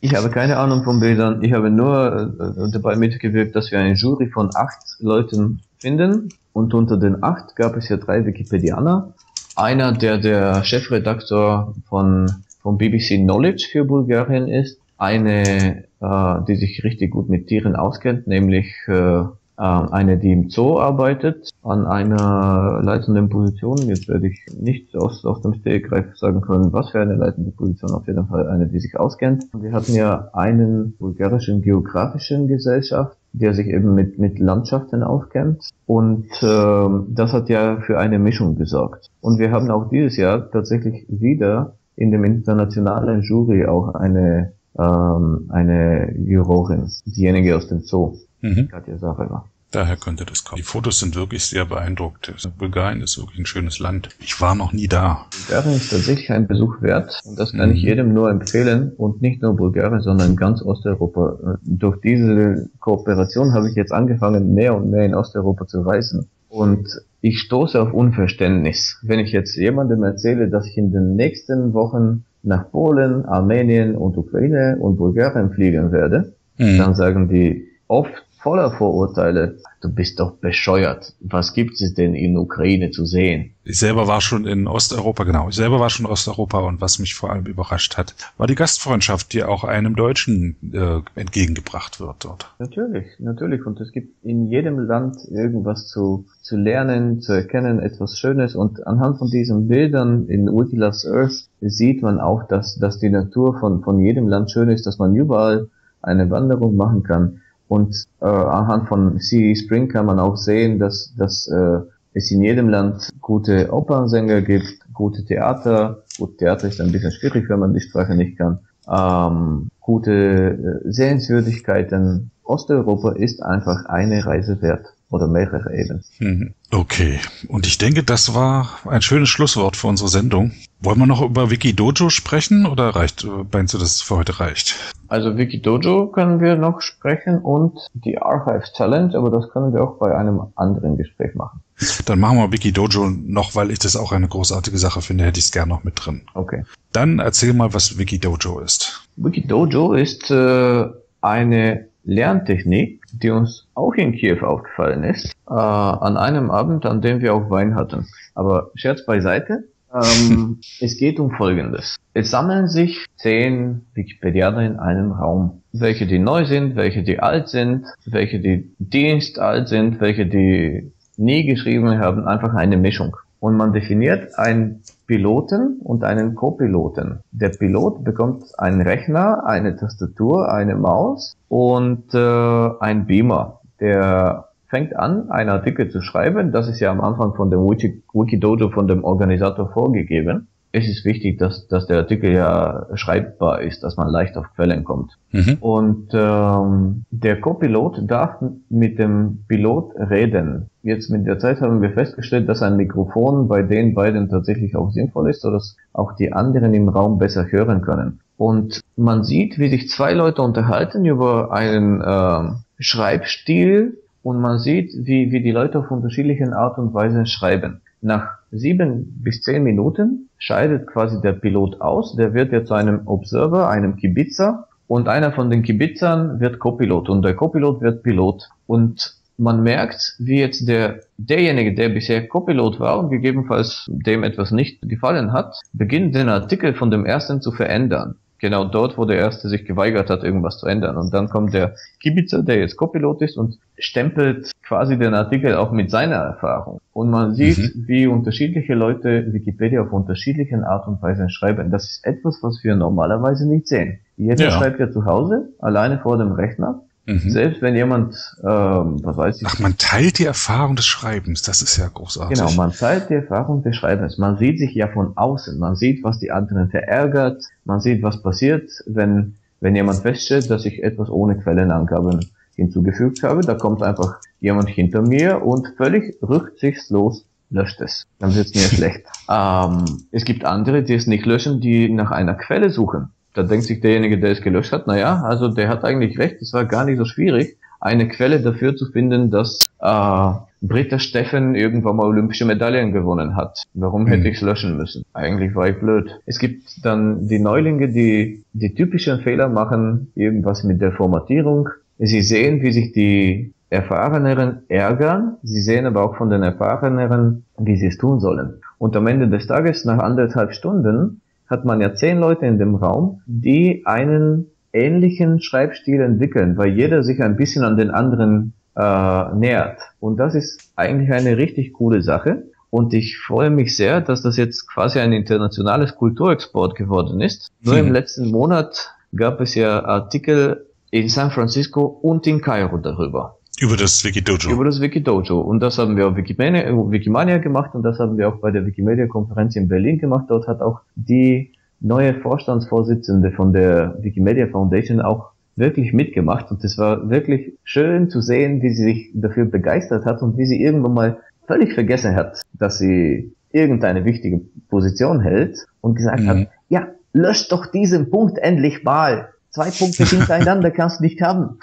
B: Ich habe keine Ahnung von Bildern. Ich habe nur äh, dabei mitgewirkt, dass wir eine Jury von acht Leuten finden. Und unter den acht gab es ja drei Wikipedianer. Einer, der der Chefredakteur von, von BBC Knowledge für Bulgarien ist. Eine äh, die sich richtig gut mit Tieren auskennt, nämlich äh, äh, eine, die im Zoo arbeitet, an einer leitenden Position. Jetzt werde ich nicht aus, aus dem Stegreif sagen können, was für eine leitende Position, auf jeden Fall eine, die sich auskennt. Wir hatten ja einen bulgarischen geografischen Gesellschaft, der sich eben mit, mit Landschaften auskennt. Und äh, das hat ja für eine Mischung gesorgt. Und wir haben auch dieses Jahr tatsächlich wieder in dem internationalen Jury auch eine ähm, eine Jurorin, diejenige aus dem Zoo, mhm. Katja Sareva.
A: Daher könnte das kommen. Die Fotos sind wirklich sehr beeindruckt. Bulgarien ist wirklich ein schönes Land. Ich war noch nie da.
B: Bulgarien ist tatsächlich ein Besuch wert. Und das kann mhm. ich jedem nur empfehlen. Und nicht nur Bulgarien, sondern ganz Osteuropa. Durch diese Kooperation habe ich jetzt angefangen, mehr und mehr in Osteuropa zu reisen. Und ich stoße auf Unverständnis. Wenn ich jetzt jemandem erzähle, dass ich in den nächsten Wochen nach Polen, Armenien und Ukraine und Bulgarien fliegen werde, mhm. dann sagen die oft voller Vorurteile, du bist doch bescheuert. Was gibt es denn in Ukraine zu sehen?
A: Ich selber war schon in Osteuropa, genau. Ich selber war schon in Osteuropa und was mich vor allem überrascht hat, war die Gastfreundschaft, die auch einem Deutschen äh, entgegengebracht wird dort.
B: Natürlich, natürlich. Und es gibt in jedem Land irgendwas zu, zu lernen, zu erkennen, etwas Schönes. Und anhand von diesen Bildern in Ultilas Earth sieht man auch, dass, dass die Natur von, von jedem Land schön ist, dass man überall eine Wanderung machen kann. Und äh, anhand von C.E. Spring kann man auch sehen, dass, dass äh, es in jedem Land gute Opernsänger gibt, gute Theater. Gut, Theater ist ein bisschen schwierig, wenn man die Sprache nicht kann. Ähm, gute äh, Sehenswürdigkeiten. Osteuropa ist einfach eine Reise wert oder mehrere eben.
A: Mhm. Okay, und ich denke, das war ein schönes Schlusswort für unsere Sendung. Wollen wir noch über Wikidojo sprechen oder reicht, meinst du, dass es für heute reicht?
B: Also Wikidojo können wir noch sprechen und die Archives Challenge, aber das können wir auch bei einem anderen Gespräch machen.
A: Dann machen wir Wikidojo noch, weil ich das auch eine großartige Sache finde, hätte ich es gerne noch mit drin.
B: Okay.
A: Dann erzähl mal, was Wikidojo ist.
B: Wikidojo ist äh, eine Lerntechnik, die uns auch in Kiew aufgefallen ist, äh, an einem Abend, an dem wir auch Wein hatten. Aber Scherz beiseite, ähm, *laughs* es geht um Folgendes. Es sammeln sich zehn Wikipedianer in einem Raum. Welche die neu sind, welche die alt sind, welche die dienstalt sind, welche die nie geschrieben haben, einfach eine Mischung. Und man definiert ein Piloten und einen Co-Piloten. Der Pilot bekommt einen Rechner, eine Tastatur, eine Maus und äh, ein Beamer. Der fängt an, einen Artikel zu schreiben. Das ist ja am Anfang von dem Wiki, Wikidojo von dem Organisator vorgegeben es ist wichtig, dass, dass der Artikel ja schreibbar ist, dass man leicht auf Quellen kommt. Mhm. Und ähm, der Co-Pilot darf mit dem Pilot reden. Jetzt mit der Zeit haben wir festgestellt, dass ein Mikrofon bei den beiden tatsächlich auch sinnvoll ist, sodass auch die anderen im Raum besser hören können. Und man sieht, wie sich zwei Leute unterhalten über einen äh, Schreibstil und man sieht, wie, wie die Leute auf unterschiedlichen Art und Weise schreiben. Nach sieben bis zehn Minuten scheidet quasi der Pilot aus. Der wird jetzt zu einem Observer, einem Kibitzer und einer von den Kibitzern wird Copilot und der Copilot wird Pilot. Und man merkt, wie jetzt der, derjenige, der bisher Copilot war und gegebenenfalls dem etwas nicht gefallen hat, beginnt den Artikel von dem ersten zu verändern genau dort, wo der Erste sich geweigert hat, irgendwas zu ändern. Und dann kommt der Kibitzer, der jetzt Copilot ist und stempelt quasi den Artikel auch mit seiner Erfahrung. Und man sieht, mhm. wie unterschiedliche Leute Wikipedia auf unterschiedlichen Art und Weise schreiben. Das ist etwas, was wir normalerweise nicht sehen. Jeder ja. schreibt ja zu Hause, alleine vor dem Rechner Mhm. Selbst wenn jemand, ähm, was weiß ich.
A: Ach, man teilt die Erfahrung des Schreibens, das ist ja großartig.
B: Genau, man teilt die Erfahrung des Schreibens. Man sieht sich ja von außen. Man sieht, was die anderen verärgert. Man sieht, was passiert, wenn, wenn jemand feststellt, dass ich etwas ohne Quellenangaben hinzugefügt habe. Da kommt einfach jemand hinter mir und völlig rücksichtslos löscht es. Dann wird es mir *laughs* schlecht. Ähm, es gibt andere, die es nicht löschen, die nach einer Quelle suchen da denkt sich derjenige, der es gelöscht hat, naja, also der hat eigentlich recht, es war gar nicht so schwierig, eine Quelle dafür zu finden, dass äh, Britta Steffen irgendwann mal olympische Medaillen gewonnen hat. Warum hätte ich es löschen müssen? Eigentlich war ich blöd. Es gibt dann die Neulinge, die die typischen Fehler machen, irgendwas mit der Formatierung. Sie sehen, wie sich die Erfahreneren ärgern, sie sehen aber auch von den Erfahreneren, wie sie es tun sollen. Und am Ende des Tages, nach anderthalb Stunden, hat man ja zehn Leute in dem Raum, die einen ähnlichen Schreibstil entwickeln, weil jeder sich ein bisschen an den anderen äh, nähert. Und das ist eigentlich eine richtig coole Sache. Und ich freue mich sehr, dass das jetzt quasi ein internationales Kulturexport geworden ist. Nur hm. im letzten Monat gab es ja Artikel in San Francisco und in Kairo darüber.
A: Über das Wikidojo.
B: Über das Wikidojo. Und das haben wir auf Wikimania, äh, Wikimania gemacht und das haben wir auch bei der Wikimedia-Konferenz in Berlin gemacht. Dort hat auch die neue Vorstandsvorsitzende von der Wikimedia Foundation auch wirklich mitgemacht. Und es war wirklich schön zu sehen, wie sie sich dafür begeistert hat und wie sie irgendwann mal völlig vergessen hat, dass sie irgendeine wichtige Position hält und gesagt mhm. hat, ja, löscht doch diesen Punkt endlich mal. Zwei Punkte *laughs* hintereinander kannst du nicht haben.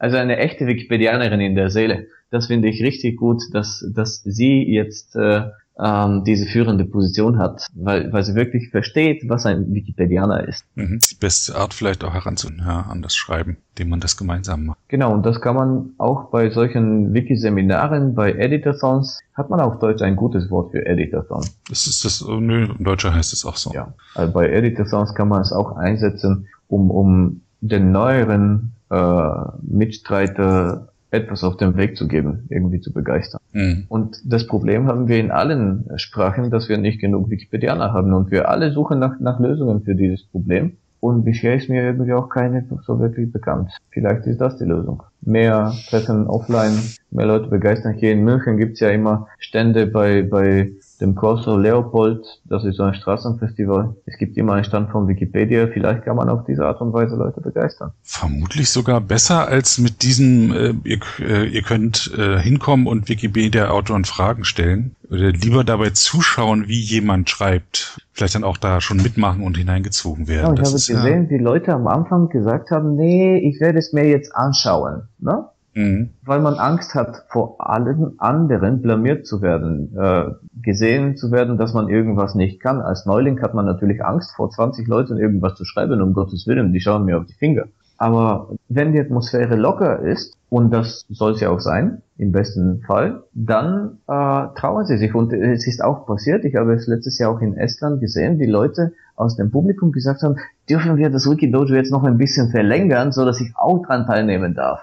B: Also eine echte Wikipedianerin in der Seele. Das finde ich richtig gut, dass, dass sie jetzt äh, ähm, diese führende Position hat, weil, weil sie wirklich versteht, was ein Wikipedianer ist.
A: Mhm. Die beste Art vielleicht auch heranzunehmen ja, an das Schreiben, dem man das gemeinsam macht.
B: Genau, und das kann man auch bei solchen Wiki-Seminaren, bei Editathons, hat man auf Deutsch ein gutes Wort für Editathon.
A: Das ist das, oh, nö, im Deutschen heißt es auch so.
B: Ja, also bei Editathons kann man es auch einsetzen, um, um den neueren äh, Mitstreiter etwas auf den Weg zu geben, irgendwie zu begeistern. Mhm. Und das Problem haben wir in allen Sprachen, dass wir nicht genug Wikipedianer haben und wir alle suchen nach, nach Lösungen für dieses Problem. Und bisher ist mir irgendwie auch keine so wirklich bekannt. Vielleicht ist das die Lösung. Mehr Treffen offline, mehr Leute begeistern. Hier in München gibt's ja immer Stände bei, bei dem Corso Leopold, das ist so ein Straßenfestival. Es gibt immer einen Stand von Wikipedia. Vielleicht kann man auf diese Art und Weise Leute begeistern.
A: Vermutlich sogar besser als mit diesem, äh, ihr, äh, ihr könnt äh, hinkommen und Wikipedia-Autoren Fragen stellen. Oder lieber dabei zuschauen, wie jemand schreibt. Vielleicht dann auch da schon mitmachen und hineingezogen werden.
B: Ja, ich das habe ist, gesehen, ja, die Leute am Anfang gesagt haben, nee, ich werde es mir jetzt anschauen. Ne? Mhm. Weil man Angst hat, vor allen anderen blamiert zu werden, äh, gesehen zu werden, dass man irgendwas nicht kann. Als Neuling hat man natürlich Angst, vor 20 Leuten irgendwas zu schreiben, um Gottes Willen, die schauen mir auf die Finger. Aber wenn die Atmosphäre locker ist, und das soll es ja auch sein, im besten Fall, dann äh, trauen sie sich. Und es ist auch passiert, ich habe es letztes Jahr auch in Estland gesehen, die Leute aus dem Publikum gesagt haben, dürfen wir das Wikidojo jetzt noch ein bisschen verlängern, so dass ich auch dran teilnehmen darf.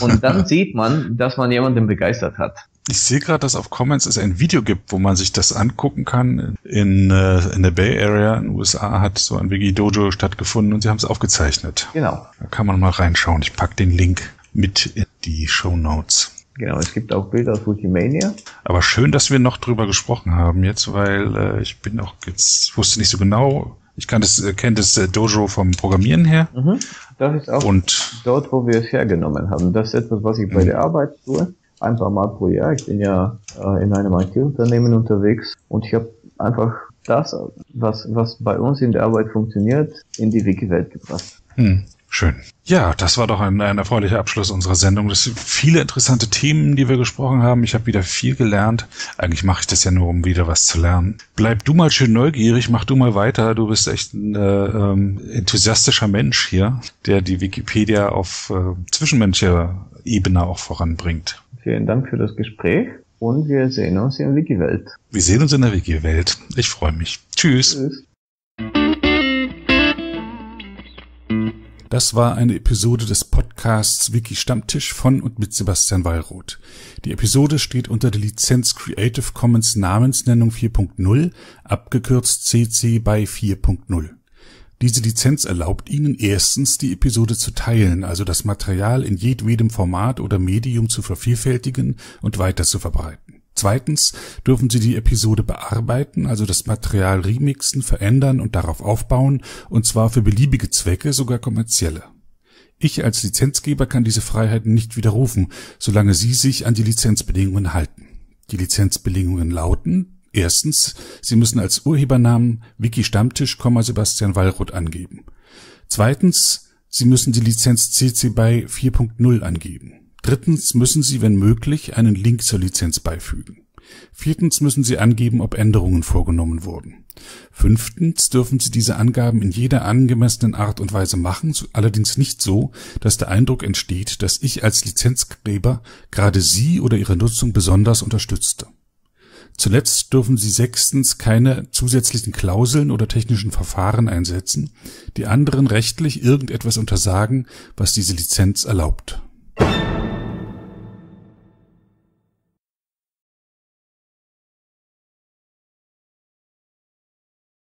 B: Und dann *laughs* sieht man, dass man jemanden begeistert hat.
A: Ich sehe gerade, dass auf Comments es ein Video gibt, wo man sich das angucken kann. In, äh, in der Bay Area in den USA hat so ein Wiki-Dojo stattgefunden und sie haben es aufgezeichnet.
B: Genau.
A: Da kann man mal reinschauen. Ich pack den Link mit in die Show Notes.
B: Genau, es gibt auch Bilder aus Wikimania.
A: Aber schön, dass wir noch drüber gesprochen haben jetzt, weil äh, ich bin auch jetzt, wusste nicht so genau, ich kann das, äh, kenne das äh, Dojo vom Programmieren her. Mhm.
B: Das ist auch und dort, wo wir es hergenommen haben. Das ist etwas, was ich bei mhm. der Arbeit tue. Ein paar Mal pro Jahr. Ich bin ja äh, in einem IT-Unternehmen unterwegs und ich habe einfach das, was, was bei uns in der Arbeit funktioniert, in die Wiki-Welt gebracht.
A: Hm. Schön. Ja, das war doch ein, ein erfreulicher Abschluss unserer Sendung. Das sind viele interessante Themen, die wir gesprochen haben. Ich habe wieder viel gelernt. Eigentlich mache ich das ja nur, um wieder was zu lernen. Bleib du mal schön neugierig, mach du mal weiter. Du bist echt ein äh, ähm, enthusiastischer Mensch hier, der die Wikipedia auf äh, zwischenmenschlicher Ebene auch voranbringt.
B: Vielen Dank für das Gespräch und wir sehen uns in der Wiki-Welt.
A: Wir sehen uns in der Wiki-Welt. Ich freue mich. Tschüss. Tschüss. Das war eine Episode des Podcasts Wiki Stammtisch von und mit Sebastian Wallroth. Die Episode steht unter der Lizenz Creative Commons Namensnennung 4.0, abgekürzt CC by 4.0. Diese Lizenz erlaubt Ihnen erstens, die Episode zu teilen, also das Material in jedwedem Format oder Medium zu vervielfältigen und weiter zu verbreiten. Zweitens dürfen Sie die Episode bearbeiten, also das Material remixen, verändern und darauf aufbauen, und zwar für beliebige Zwecke, sogar kommerzielle. Ich als Lizenzgeber kann diese Freiheiten nicht widerrufen, solange Sie sich an die Lizenzbedingungen halten. Die Lizenzbedingungen lauten, erstens, Sie müssen als Urhebernamen Wiki Stammtisch, Sebastian Wallroth angeben. Zweitens, Sie müssen die Lizenz CC BY 4.0 angeben. Drittens müssen Sie, wenn möglich, einen Link zur Lizenz beifügen. Viertens müssen Sie angeben, ob Änderungen vorgenommen wurden. Fünftens dürfen Sie diese Angaben in jeder angemessenen Art und Weise machen, allerdings nicht so, dass der Eindruck entsteht, dass ich als Lizenzgeber gerade Sie oder Ihre Nutzung besonders unterstützte. Zuletzt dürfen Sie sechstens keine zusätzlichen Klauseln oder technischen Verfahren einsetzen, die anderen rechtlich irgendetwas untersagen, was diese Lizenz erlaubt